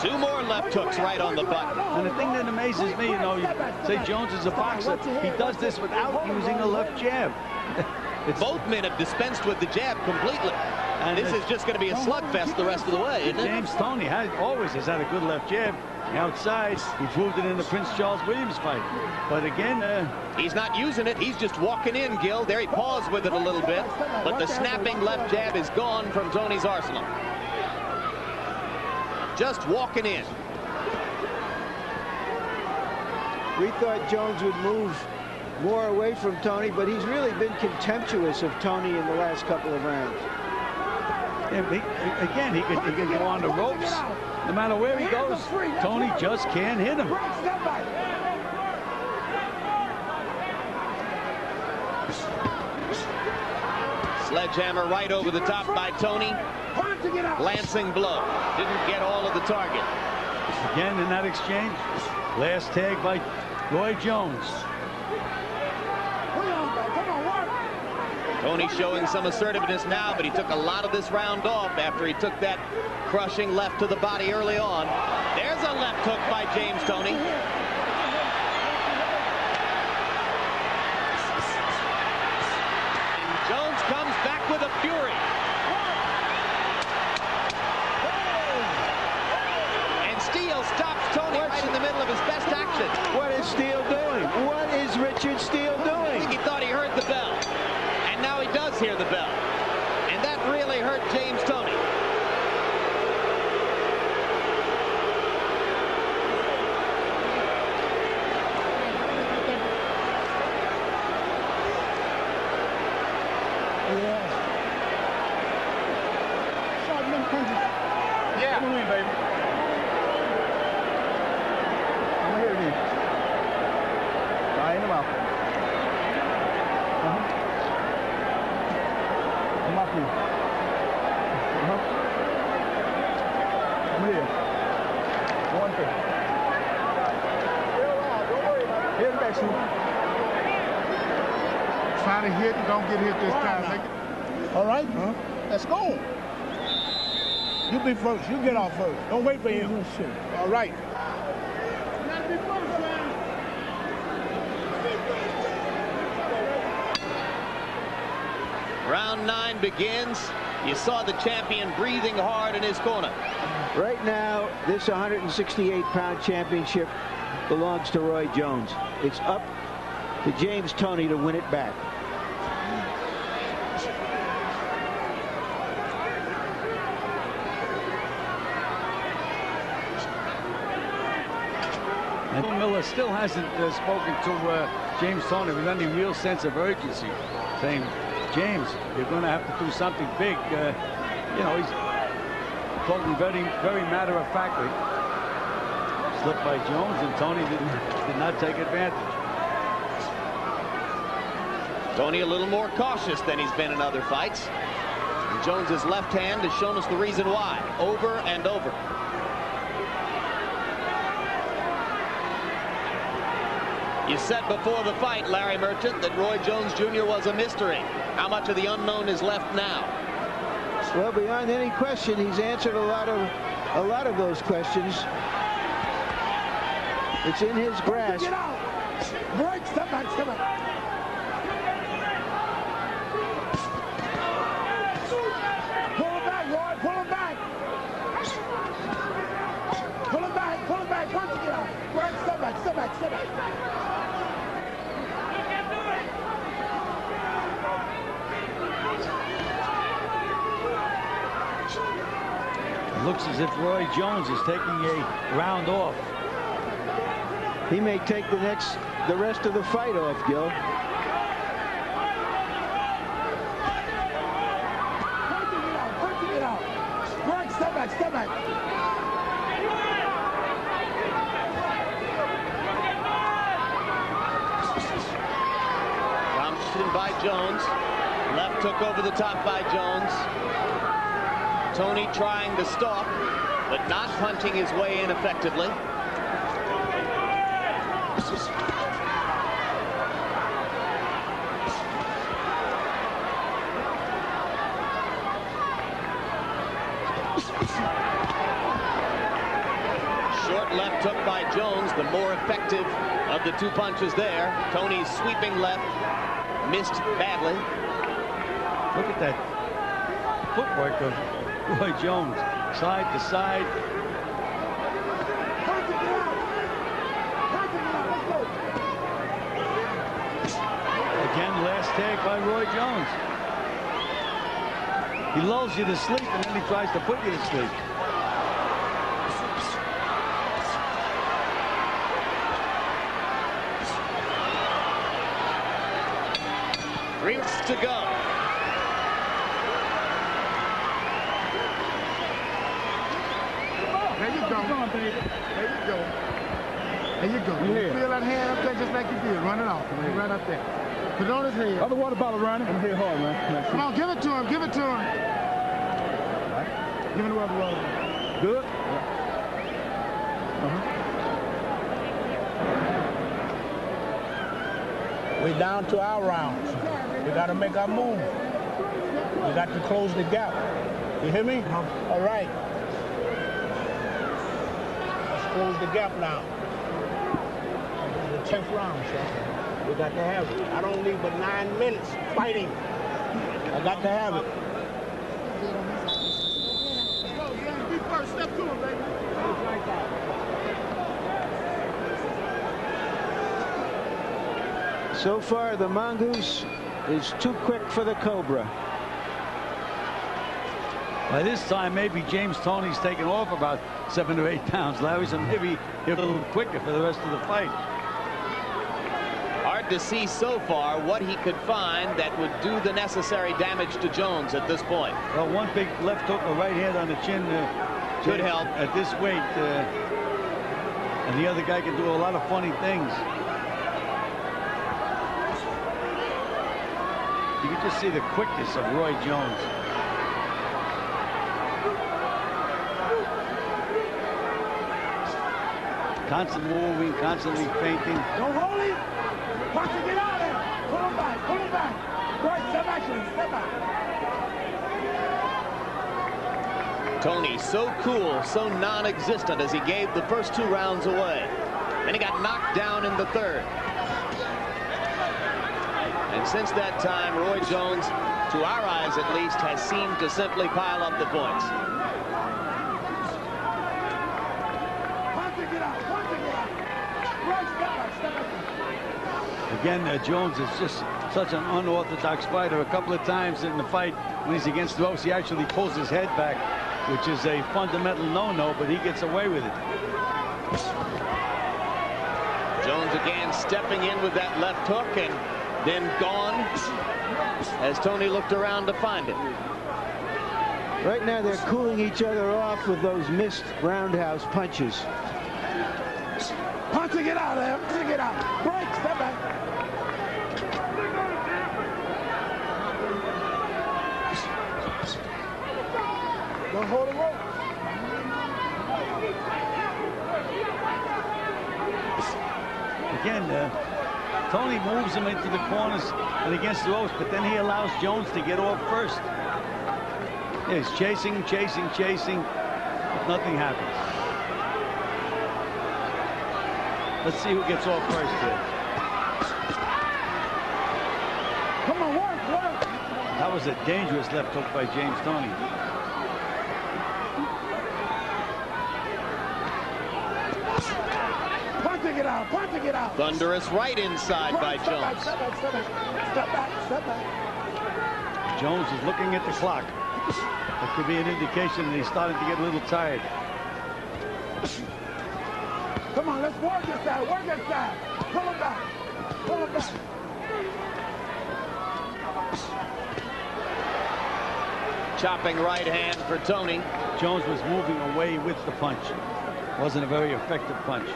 two more left hooks right on the button. And the thing that amazes me, you know, you say Jones is a boxer, he does this without using a left jab. Both men have dispensed with the jab completely. And this is just going to be a slugfest the rest of the way, isn't it? James Toney has, always has had a good left jab. Outside, he proved it in the Prince Charles Williams fight. But again, uh, He's not using it. He's just walking in, Gil. There he paused with it a little bit. But the snapping left jab is gone from Toney's arsenal. Just walking in. We thought Jones would move more away from Toney, but he's really been contemptuous of Toney in the last couple of rounds. Yeah, he, again, he could, he could go on the ropes. No matter where he goes, Toney just can't hit him. Right. Step back. Sledgehammer right over the top by Toney. Hard to get out. Lancing blow. Didn't get all of the target. Again, in that exchange, last tag by Roy Jones. Come on, man. Come on. Toney showing some assertiveness now, but he took a lot of this round off after he took that crushing left to the body early on. There's a left hook by James Toney. Jones comes back with a fury. And Steele stops Toney right in the middle of his best action. What is Steele doing? What is Richard Steele doing? think he thought he heard the bell. And now he does hear the bell. And that really hurt James Toney. Yeah. Come in, baby. Come here, then. Right in the mouth. Uh-huh. Come up here. Uh-huh. Come here. One thing. Hit him back, Sue. Try to hit and don't get hit this time. Make it. All right. Let's go. You be first. You get off first. Don't wait for him. All right. Round nine begins. You saw the champion breathing hard in his corner. Right now, this 168-pound championship belongs to Roy Jones. It's up to James Toney to win it back. And Bill Miller still hasn't uh, spoken to uh, James Toney with any real sense of urgency, saying, James, you're going to have to do something big. Uh, you know, he's talking very, very matter-of-factly. Slipped by Jones, and Toney didn't, did not take advantage. Toney a little more cautious than he's been in other fights. Jones's left hand has shown us the reason why over and over. Said before the fight, Larry Merchant, that Roy Jones Jr. was a mystery. How much of the unknown is left now? Well, beyond any question, he's answered a lot of a lot of those questions. It's in his grasp. Get out. Break. Step back. Step back. Pull him back, Roy. Pull him back. Pull him back. Pull him back. Punch to get out. Break. Step back. Step back. Step back. Looks as if Roy Jones is taking a round off. He may take the next, the rest of the fight off, Gil. Punch to out. Punch to out. Break. Step back. Step back. Thompson by Jones. Left hook over the top by Jones. Toney trying to stop, but not punching his way in effectively. Short left hook by Jones, the more effective of the two punches there. Toney's sweeping left, missed badly. Look at that footwork of Roy Jones, side to side. Again, last tag by Roy Jones. He lulls you to sleep and then he tries to put you to sleep. Three to go. There you go. There you go. There you go. You feel that hand up there just like you did. Run it off. Right up there. Put it on his head. Other water bottle running. I'm here hard, man. Come on, give it to him. Give it to him. Give him the other water. Good. Uh-huh. We're down to our rounds. We got to make our move. We got to close the gap. You hear me? All right. Let's close the gap now. This is 10th round, sir. We got to have it. I don't need but nine minutes fighting. I got to have it. Be first. Step to him, baby. So far, the Mongoose is too quick for the Cobra. By this time, maybe James Toney's taken off about seven or eight pounds, Larry, so maybe he'll be a little quicker for the rest of the fight. To see so far what he could find that would do the necessary damage to Jones at this point. Well, one big left hook or right hand on the chin uh, Could help. at this weight. Uh, and the other guy can do a lot of funny things. You can just see the quickness of Roy Jones. Constantly moving, constantly feinting. Don't hold him. Punch to get out of there. Pull him back. Pull him back. Right. Step back. Shane. Step back. Toney so cool, so non-existent as he gave the first two rounds away. Then he got knocked down in the third. And since that time, Roy Jones, to our eyes at least, has seemed to simply pile up the points. Punch to get out. Punch to get out. Right. Step back. Step back. Again, uh, Jones is just such an unorthodox fighter. A couple of times in the fight, when he's against the ropes, he actually pulls his head back, which is a fundamental no-no, but he gets away with it. Jones again stepping in with that left hook and then gone as Toney looked around to find it. Right now, they're cooling each other off with those missed roundhouse punches. Punch to get out of there. Punch to get out. Break. Step back. Don't hold him up. Again, uh, Toney moves him into the corners and against the ropes, but then he allows Jones to get off first. He's chasing, chasing, chasing, but nothing happens. Let's see who gets off first here. Come on, work, work. That was a dangerous left hook by James Toney. Punching it out, punching it out. Thunderous right inside by Jones. Jones is looking at the clock. That could be an indication that he's starting to get a little tired. Come on, let's work this side, work this side. Pull him back, pull him back. Chopping right hand for Toney. Jones was moving away with the punch. Wasn't a very effective punch. We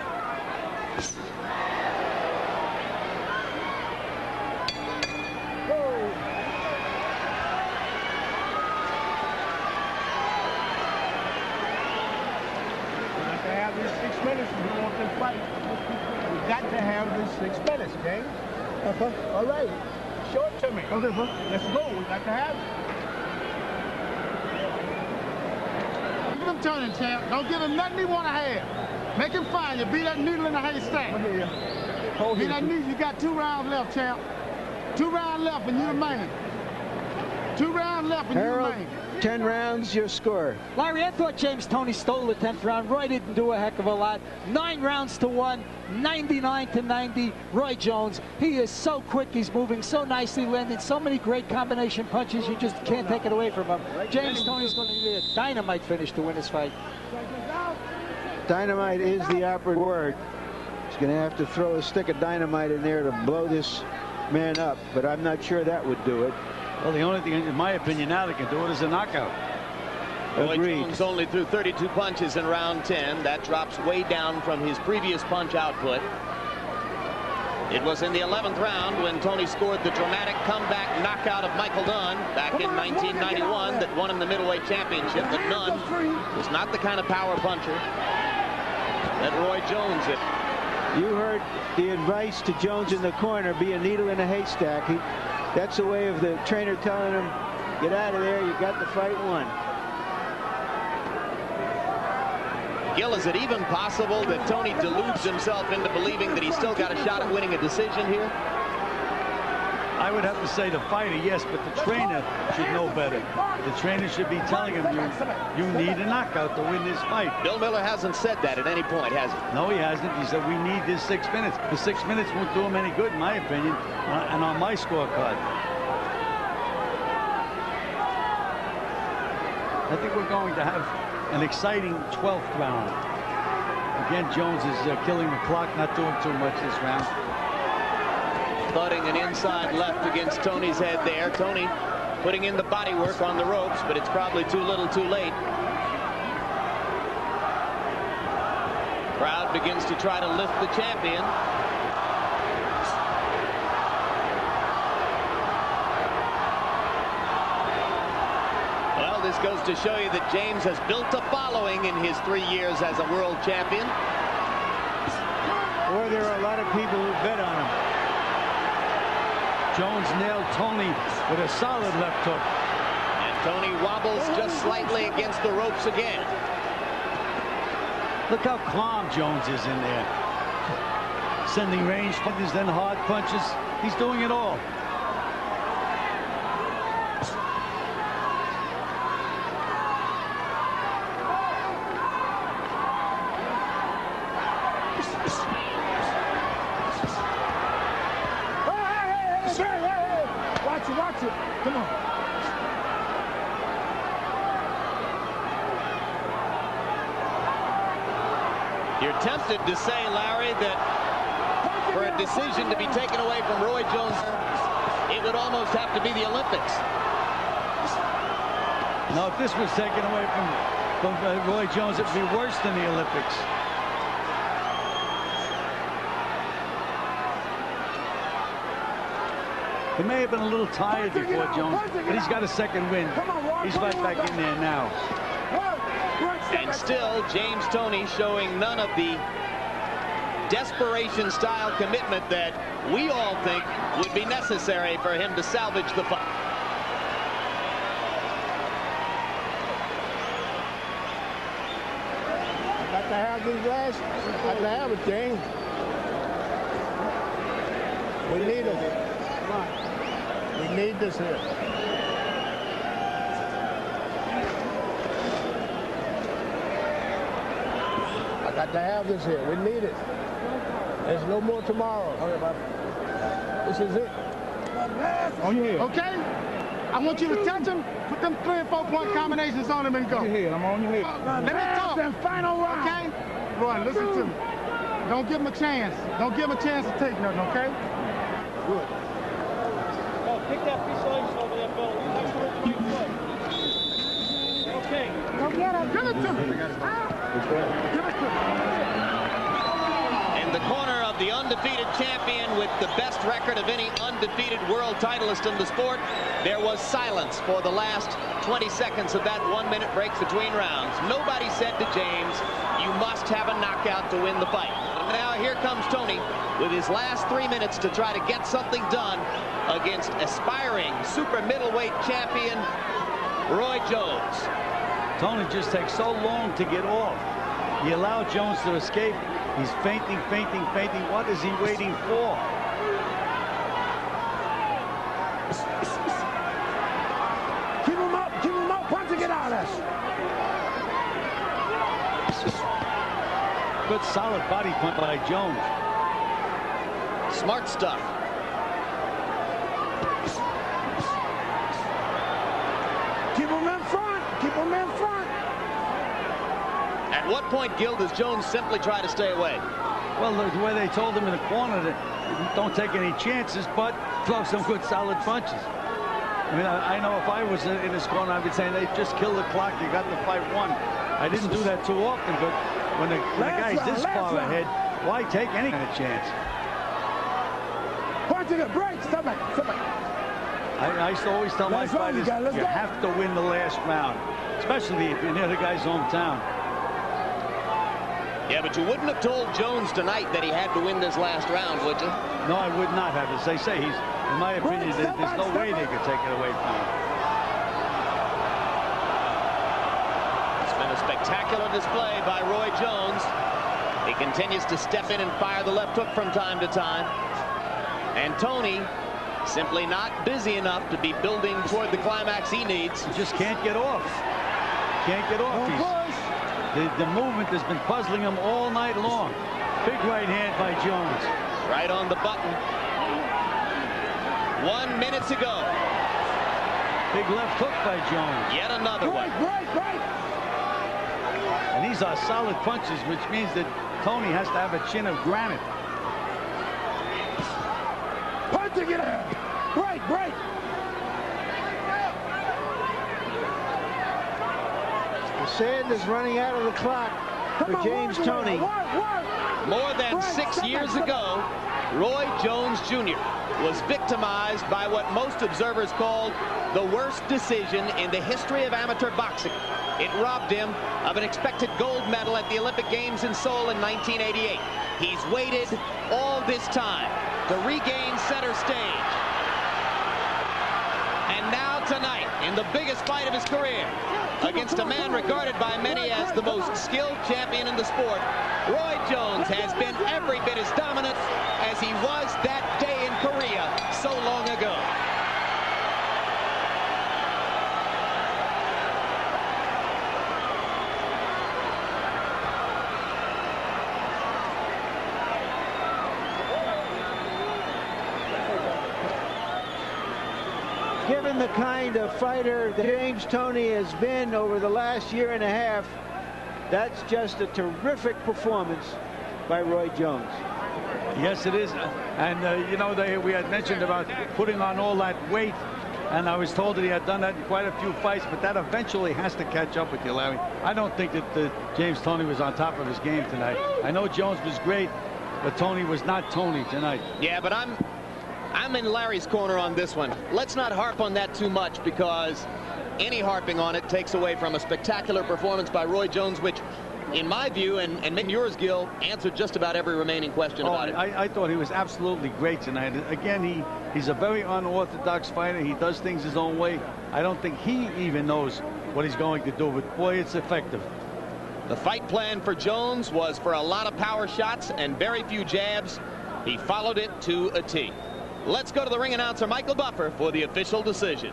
got to have these six minutes if we want this fight. We got to have these six minutes, James. Uh-huh. All right. Show it to me. Okay, sir. Let's go. We got to have it. Give him turning, champ. Don't give him nothing he want to have. Make him find you. Be that needle in the haystack. Hold Be here. that needle. You got two rounds left, champ. Two rounds left, and you're the man. Two rounds left, and you the man. 10 rounds, your score. Larry, I thought James Toney stole the 10th round. Roy didn't do a heck of a lot. Nine rounds to one, 99 to 90. Roy Jones, he is so quick. He's moving so nicely, landing so many great combination punches. You just can't take it away from him. James Toney's going to need a dynamite finish to win this fight. Dynamite is the operative word. He's going to have to throw a stick of dynamite in there to blow this man up, but I'm not sure that would do it. Well, the only thing, in my opinion, now that can do it is a knockout. Roy Agreed. Jones only threw 32 punches in round 10. That drops way down from his previous punch output. It was in the 11th round when Toney scored the dramatic comeback knockout of Michael Nunn back in 1991 that won him the middleweight championship. But Nunn was not the kind of power puncher that Roy Jones is. You heard the advice to Jones in the corner, be a needle in a haystack. He, that's the way of the trainer telling him, get out of there, you got the fight won. Gil, is it even possible that Toney deludes himself into believing that he's still got a shot at winning a decision here? I would have to say the fighter, yes, but the trainer should know better. The trainer should be telling him, you, you need a knockout to win this fight. Bill Miller hasn't said that at any point, has he? No, he hasn't. He said, we need this six minutes. The six minutes won't do him any good, in my opinion, uh, and on my scorecard. I think we're going to have an exciting 12th round. Again, Jones is uh, killing the clock, not doing too much this round. Thudding an inside left against Toney's head there. Toney putting in the body work on the ropes, but it's probably too little too late. Crowd begins to try to lift the champion. Well, this goes to show you that James has built a following in his three years as a world champion. Or there are a lot of people who bet on him. Jones nailed Toney with a solid left hook. And Toney wobbles just slightly against the ropes again. Look how calm Jones is in there. Sending range punches, then hard punches. He's doing it all. It would be worse than the Olympics. He may have been a little tired before Jones, but he's got a second win. He's right back in there now. And still, James Toney showing none of the desperation style commitment that we all think would be necessary for him to salvage the fight. Got to have these last. Got to have it, James. We need him. Come on. We need this here. I got to have this here. We need it. There's no more tomorrow. This is it. On your head. Okay? I want you to touch him, put them three and four point combinations on him and go. On your head. I'm on your head. Let me talk. and final round. Okay? Roy, listen to me. Don't give him a chance. Don't give him a chance to take nothing, okay? Good. Oh, pick that piece of ice over there, Bill. Next to it, your foot. Okay. Go get him. Give it to me. Ah. Give it to me. The corner of the undefeated champion with the best record of any undefeated world titleist in the sport, there was silence for the last 20 seconds of that one-minute break between rounds. Nobody said to James, you must have a knockout to win the fight. Now here comes Toney with his last three minutes to try to get something done against aspiring super middleweight champion Roy Jones. Toney just takes so long to get off. He allowed Jones to escape. He's feinting, feinting, feinting. What is he waiting for? Keep him up. Keep him up. Punch to get out of this. Good solid body punch by Jones. Smart stuff. Keep him in front. Keep him in front. At what point, Gil, does Jones simply try to stay away? Well, the way they told him in the corner that don't take any chances, but throw some good solid punches. I mean, I, I know if I was in his corner, I'd be saying, they just kill the clock. You got the fight won. I didn't do that too often, but when the, when the guy's this last far round. ahead, why take any kind of chance? Punch to get break. Step back. Step back. I, I used to always tell Last my round, you fighters, got it. Let's you have to win the last round, especially if you're near the guy's hometown. Yeah, but you wouldn't have told Jones tonight that he had to win this last round, would you? No, I would not have. As they say, he's, in my opinion, there- there's back, no step way they could take it away from him. It's been a spectacular display by Roy Jones. He continues to step in and fire the left hook from time to time. And Toney simply not busy enough to be building toward the climax he needs. He just can't get off. Can't get off. Don't He's, push. The, the movement has been puzzling him all night long. Big right hand by Jones. Right on the button. One minute to go. Big left hook by Jones. Yet another Break, one. break, break. And these are solid punches, which means that Toney has to have a chin of granite. Punch to get out. Break, break. The sand is running out of the clock for James Toney. Work, work. More than six years ago, Roy Jones Jr. was victimized by what most observers called the worst decision in the history of amateur boxing. It robbed him of an expected gold medal at the Olympic Games in Seoul in 1988. He's waited all this time to regain center stage. And now tonight, in the biggest fight of his career, against a man regarded by many as the most skilled champion in the sport, Roy Jones has been every bit as dominant as he was that day in Korea so long ago. Given the kind of fighter that James Toney has been over the last year and a half, that's just a terrific performance by Roy Jones. Yes, it is. And, uh, you know, they, we had mentioned about putting on all that weight. And I was told that he had done that in quite a few fights, but that eventually has to catch up with you, Larry. I don't think that uh, James Toney was on top of his game tonight. I know Jones was great, but Toney was not Toney tonight. Yeah, but I'm I'm in Larry's corner on this one. Let's not harp on that too much because any harping on it takes away from a spectacular performance by Roy Jones, which, in my view, and, and yours, Gil, answered just about every remaining question Oh, about it. I, I thought he was absolutely great tonight. Again, he, he's a very unorthodox fighter. He does things his own way. I don't think he even knows what he's going to do, but boy, it's effective. The fight plan for Jones was for a lot of power shots and very few jabs. He followed it to a T. Let's go to the ring announcer, Michael Buffer, for the official decision.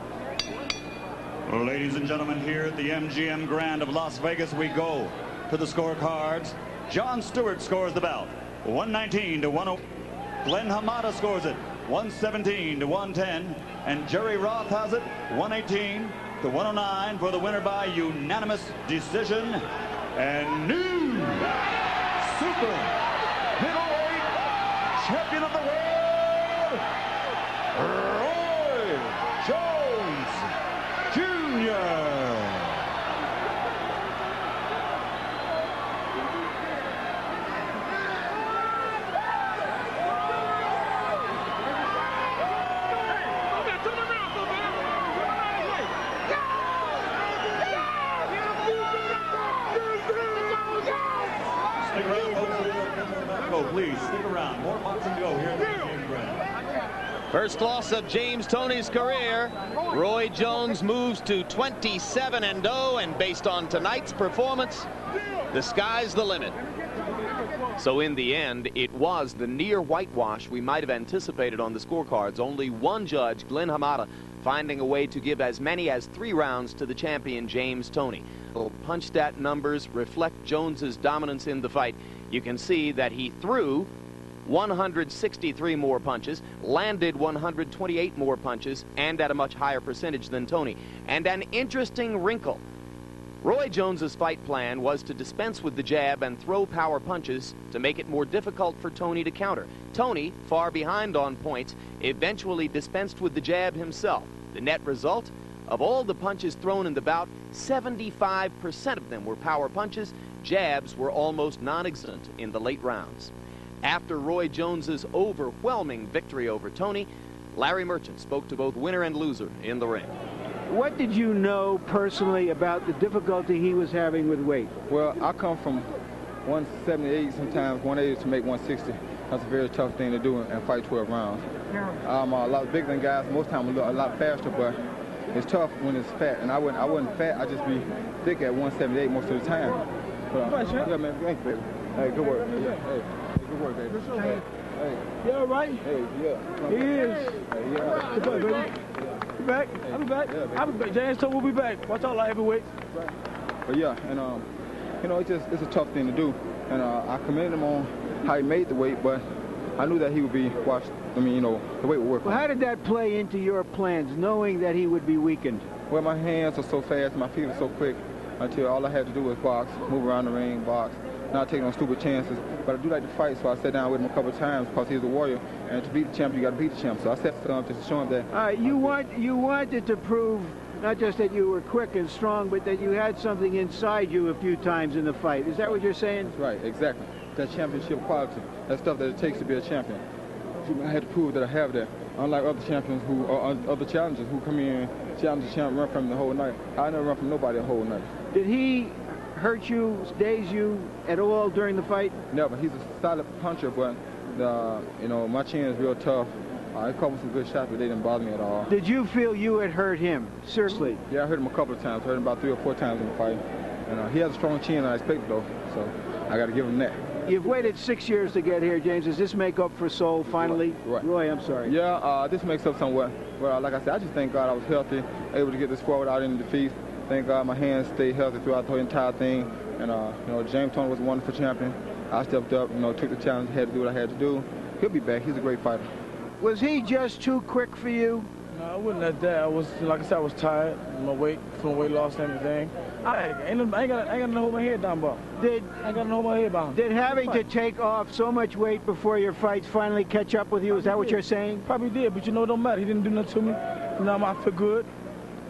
Ladies and gentlemen, here at the MGM Grand of Las Vegas, we go to the scorecards. John Stewart scores the bout, 119 to 10. Glenn Hamada scores it, 117 to 110. And Jerry Roth has it, 118 to 109 for the winner by unanimous decision. And new super middleweight champion of the world, Roy Jones Jr. Stick around, folks. Go, please. Stick around. More boxing to go here at the MGM Grand. First loss of James Toney's career. Roy Jones moves to 27 and 0, and based on tonight's performance, the sky's the limit. So in the end, it was the near whitewash we might have anticipated on the scorecards. Only one judge, Glenn Hamada, finding a way to give as many as three rounds to the champion, James Toney. Little punch stat numbers reflect Jones's dominance in the fight. You can see that he threw 163 more punches, landed 128 more punches, and at a much higher percentage than Toney. And an interesting wrinkle. Roy Jones's fight plan was to dispense with the jab and throw power punches to make it more difficult for Toney to counter. Toney, far behind on points, eventually dispensed with the jab himself. The net result? Of all the punches thrown in the bout, 75% of them were power punches. Jabs were almost non-existent in the late rounds. After Roy Jones's overwhelming victory over Toney, Larry Merchant spoke to both winner and loser in the ring. What did you know personally about the difficulty he was having with weight? Well, I come from 178, sometimes 180 to make 160. That's a very tough thing to do and fight 12 rounds. Yeah. I'm a lot bigger than guys. Most times a lot faster, but it's tough when it's fat. And I wasn't, I wasn't fat. I just be thick at 178 most of the time. But, uh, yeah, man. Thanks, baby. Hey, good work. Yeah, hey, good work, baby. Hey, hey. You all right? Hey, yeah. He is. Hey, yeah. Good boy, baby. Be back. I'll be back. I'll be back. James told we'll be back. Watch out, light heavyweights. But yeah, and um, you know, it's just it's a tough thing to do. And uh, I commend him on how he made the weight, but I knew that he would be washed. I mean, you know, the weight would work. Well, how did that play into your plans, knowing that he would be weakened? Well, my hands are so fast, my feet are so quick. Until all I had to do was box, move around the ring, box, not taking on stupid chances. But I do like to fight, so I sat down with him a couple of times because he's a warrior. And to beat the champ, you got to beat the champ. So I sat down just to show him that. All right, you want you wanted to prove not just that you were quick and strong, but that you had something inside you a few times in the fight. Is that what you're saying? Right, exactly. That championship quality, that stuff that it takes to be a champion. I had to prove that I have that. Unlike other champions who, or other challengers who come in, challenge the champ, run from him the whole night. I never run from nobody the whole night. Did he hurt you, daze you at all during the fight? Never. He's a solid puncher, but uh, you know my chin is real tough. Uh, he caught me some good shots, but they didn't bother me at all. Did you feel you had hurt him? Seriously? Yeah, I hurt him a couple of times. I Hurt him about three or four times in the fight. And uh, he has a strong chin, I expect though. So I got to give him that. You've waited six years to get here, James. Does this make up for Seoul finally? Right. Roy, I'm sorry. Yeah, uh, this makes up somewhat. Well, like I said, I just thank God I was healthy, able to get this squad without any defeats. Thank God my hands stayed healthy throughout the whole entire thing. And, uh, you know, James Toney was a wonderful champion. I stepped up, you know, took the challenge, had to do what I had to do. He'll be back. He's a great fighter. Was he just too quick for you? No, I wasn't at that. I was, like I said, I was tired. My weight, from weight loss and everything. I ain't, I ain't got, I ain't got to hold my head down, bro. Did I got to hold my head down. Did having to take off so much weight before your fights finally catch up with you? Is that what you're saying? Probably did, but you know it don't matter. He didn't do nothing to me. Now I feel good.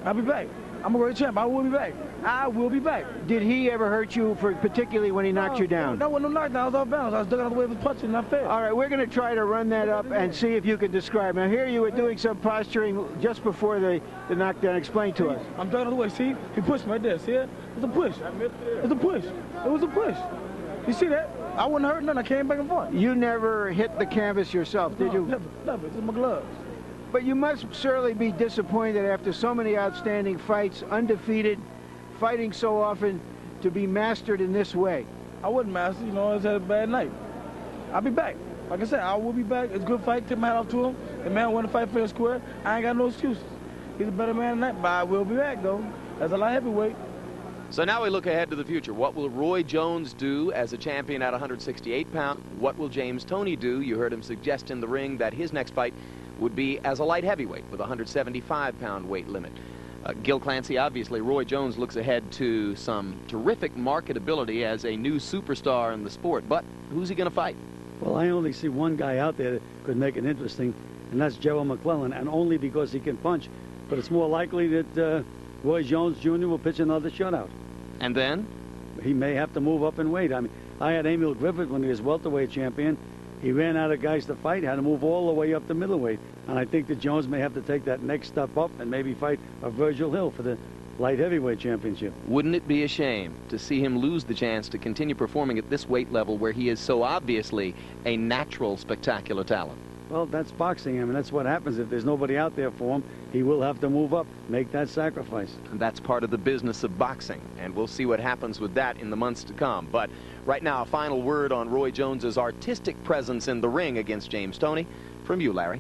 I'll be back. I'm a great champ. I will be back. I will be back. Did he ever hurt you, for particularly when he knocked no, you down? That wasn't no knockdown. I was off balance. I was ducking out the way of his punching, and I fell. All right, we're going to try to run that up and see if you can describe. Now, here you were doing some posturing just before the, the knockdown. Explain to us. I'm ducking out the way. See? He pushed me right there. See it? It's a push. It's a push. It was a push. You see that? I wasn't hurt nothing. I came back and forth. You never hit the canvas yourself, did no, you? Never, never. It's my gloves. But you must certainly be disappointed after so many outstanding fights, undefeated, fighting so often, to be mastered in this way. I wasn't mastered, you know, I just had a bad night. I'll be back. Like I said, I will be back. It's a good fight. Tip my hat off to him. The man won the fight fair and square. I ain't got no excuses. He's a better man than that, but I will be back, though. That's a light heavyweight. So now we look ahead to the future. What will Roy Jones do as a champion at 168 pounds? What will James Toney do? You heard him suggest in the ring that his next fight would be as a light heavyweight with a 175 pound weight limit. Uh, Gil Clancy, obviously, Roy Jones looks ahead to some terrific marketability as a new superstar in the sport. But who's he going to fight? Well, I only see one guy out there that could make it interesting, and that's Gerald McClellan, and only because he can punch. But it's more likely that uh, Roy Jones Jr. will pitch another shutout. And then? He may have to move up in weight. I mean, I had Emil Griffith when he was welterweight champion. He ran out of guys to fight, had to move all the way up to middleweight. And I think that Jones may have to take that next step up and maybe fight a Virgil Hill for the light heavyweight championship. Wouldn't it be a shame to see him lose the chance to continue performing at this weight level where he is so obviously a natural, spectacular talent? Well, that's boxing. I mean, that's what happens. If there's nobody out there for him, he will have to move up, make that sacrifice. And that's part of the business of boxing, and we'll see what happens with that in the months to come. But right now, a final word on Roy Jones's artistic presence in the ring against James Toney. from you, Larry.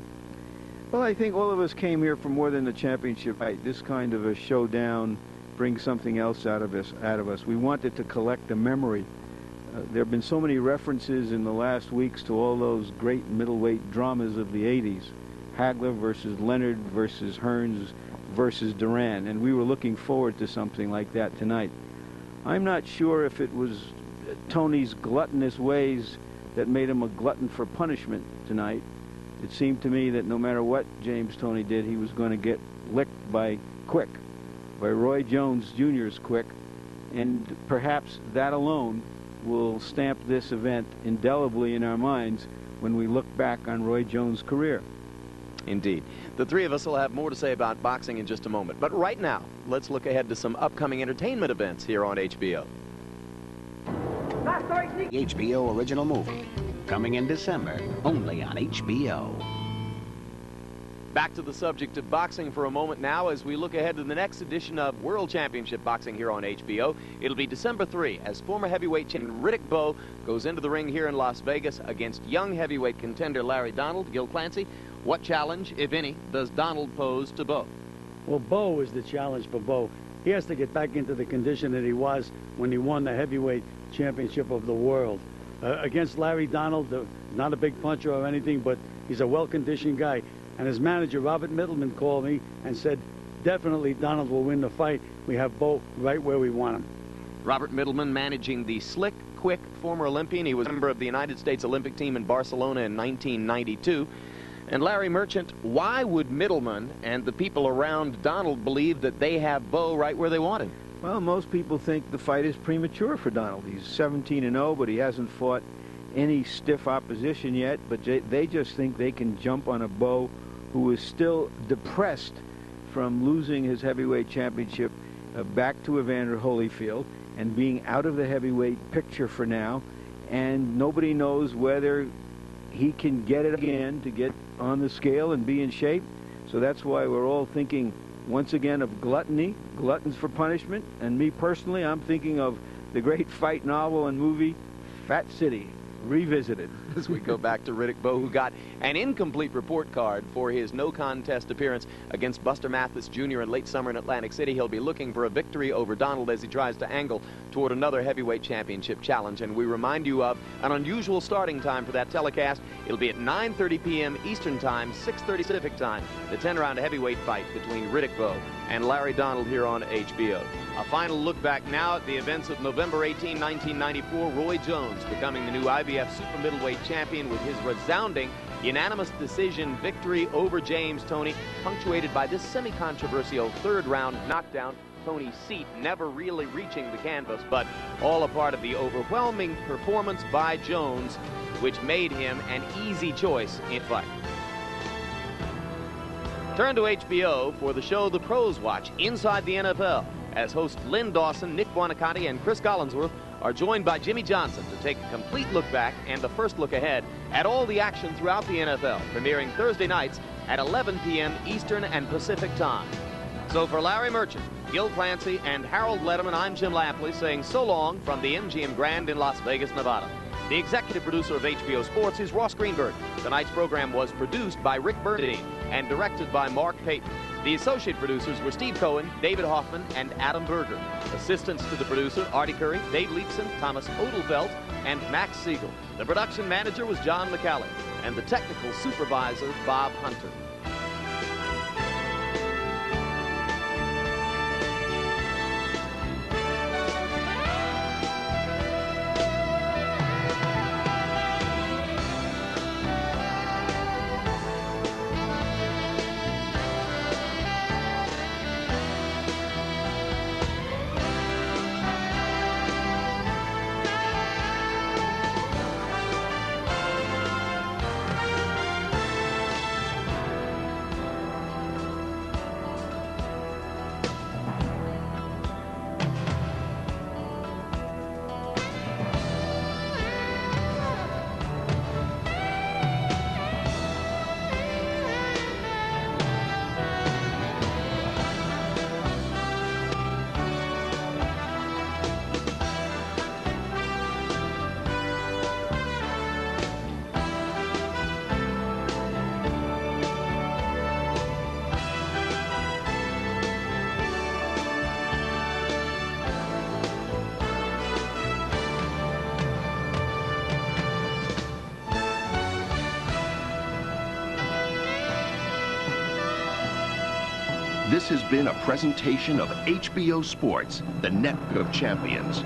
Well, I think all of us came here for more than the championship fight. This kind of a showdown brings something else out of us. Out of us, we wanted to collect a memory uh, there have been so many references in the last weeks to all those great middleweight dramas of the 80s. Hagler versus Leonard versus Hearns versus Duran, and we were looking forward to something like that tonight. I'm not sure if it was Toney's gluttonous ways that made him a glutton for punishment tonight. It seemed to me that no matter what James Toney did, he was going to get licked by Quick, by Roy Jones Jr.'s Quick, and perhaps that alone will stamp this event indelibly in our minds when we look back on Roy Jones' career. Indeed. The three of us will have more to say about boxing in just a moment. But right now, let's look ahead to some upcoming entertainment events here on HBO. The HBO original movie, coming in December, only on HBO. Back to the subject of boxing for a moment now as we look ahead to the next edition of World Championship Boxing here on HBO. It'll be December 3 as former heavyweight champion Riddick Bowe goes into the ring here in Las Vegas against young heavyweight contender Larry Donald. Gil Clancy, what challenge, if any, does Donald pose to Bowe? Well, Bowe is the challenge for Bowe. He has to get back into the condition that he was when he won the heavyweight championship of the world. Uh, against Larry Donald, uh, not a big puncher or anything, but he's a well-conditioned guy. And his manager, Robert Middleman, called me and said, definitely Donald will win the fight. We have Bowe right where we want him. Robert Middleman managing the slick, quick former Olympian. He was a member of the United States Olympic team in Barcelona in 1992. And Larry Merchant, why would Middleman and the people around Donald believe that they have Bowe right where they want him? Well, most people think the fight is premature for Donald. He's 17 and 0, but he hasn't fought any stiff opposition yet. But they just think they can jump on a Bowe who is still depressed from losing his heavyweight championship uh, back to Evander Holyfield and being out of the heavyweight picture for now. And nobody knows whether he can get it again to get on the scale and be in shape. So that's why we're all thinking once again of gluttony, gluttons for punishment. And me personally, I'm thinking of the great fight novel and movie Fat City revisited. As we go back to Riddick Bowe, who got an incomplete report card for his no contest appearance against Buster Mathis Jr. in late summer in Atlantic City. He'll be looking for a victory over Donald as he tries to angle toward another heavyweight championship challenge. And we remind you of an unusual starting time for that telecast. It'll be at 9.30 p.m. Eastern Time, 6.30 Pacific Time, the 10-round heavyweight fight between Riddick Bowe and Larry Donald here on HBO. A final look back now at the events of November 18, 1994. Roy Jones becoming the new IBF super middleweight champion with his resounding unanimous decision victory over James Toney, punctuated by this semi-controversial third round knockdown. Toney's seat never really reaching the canvas, but all a part of the overwhelming performance by Jones, which made him an easy choice in fight. Turn to HBO for the show The Pros Watch Inside the NFL as hosts Len Dawson, Nick Buoniconti, and Chris Collinsworth are joined by Jimmy Johnson to take a complete look back and the first look ahead at all the action throughout the NFL, premiering Thursday nights at 11 p.m. Eastern and Pacific time. So for Larry Merchant, Gil Clancy, and Harold Lederman, I'm Jim Lampley saying so long from the MGM Grand in Las Vegas, Nevada. The executive producer of HBO Sports is Ross Greenberg. Tonight's program was produced by Rick Bernadine and directed by Mark Payton. The associate producers were Steve Cohen, David Hoffman, and Adam Berger. Assistants to the producer, Artie Curry, Dave Leepson, Thomas Odelfelt, and Max Siegel. The production manager was John McCallum, and the technical supervisor, Bob Hunter. Been a presentation of HBO Sports, the network of champions.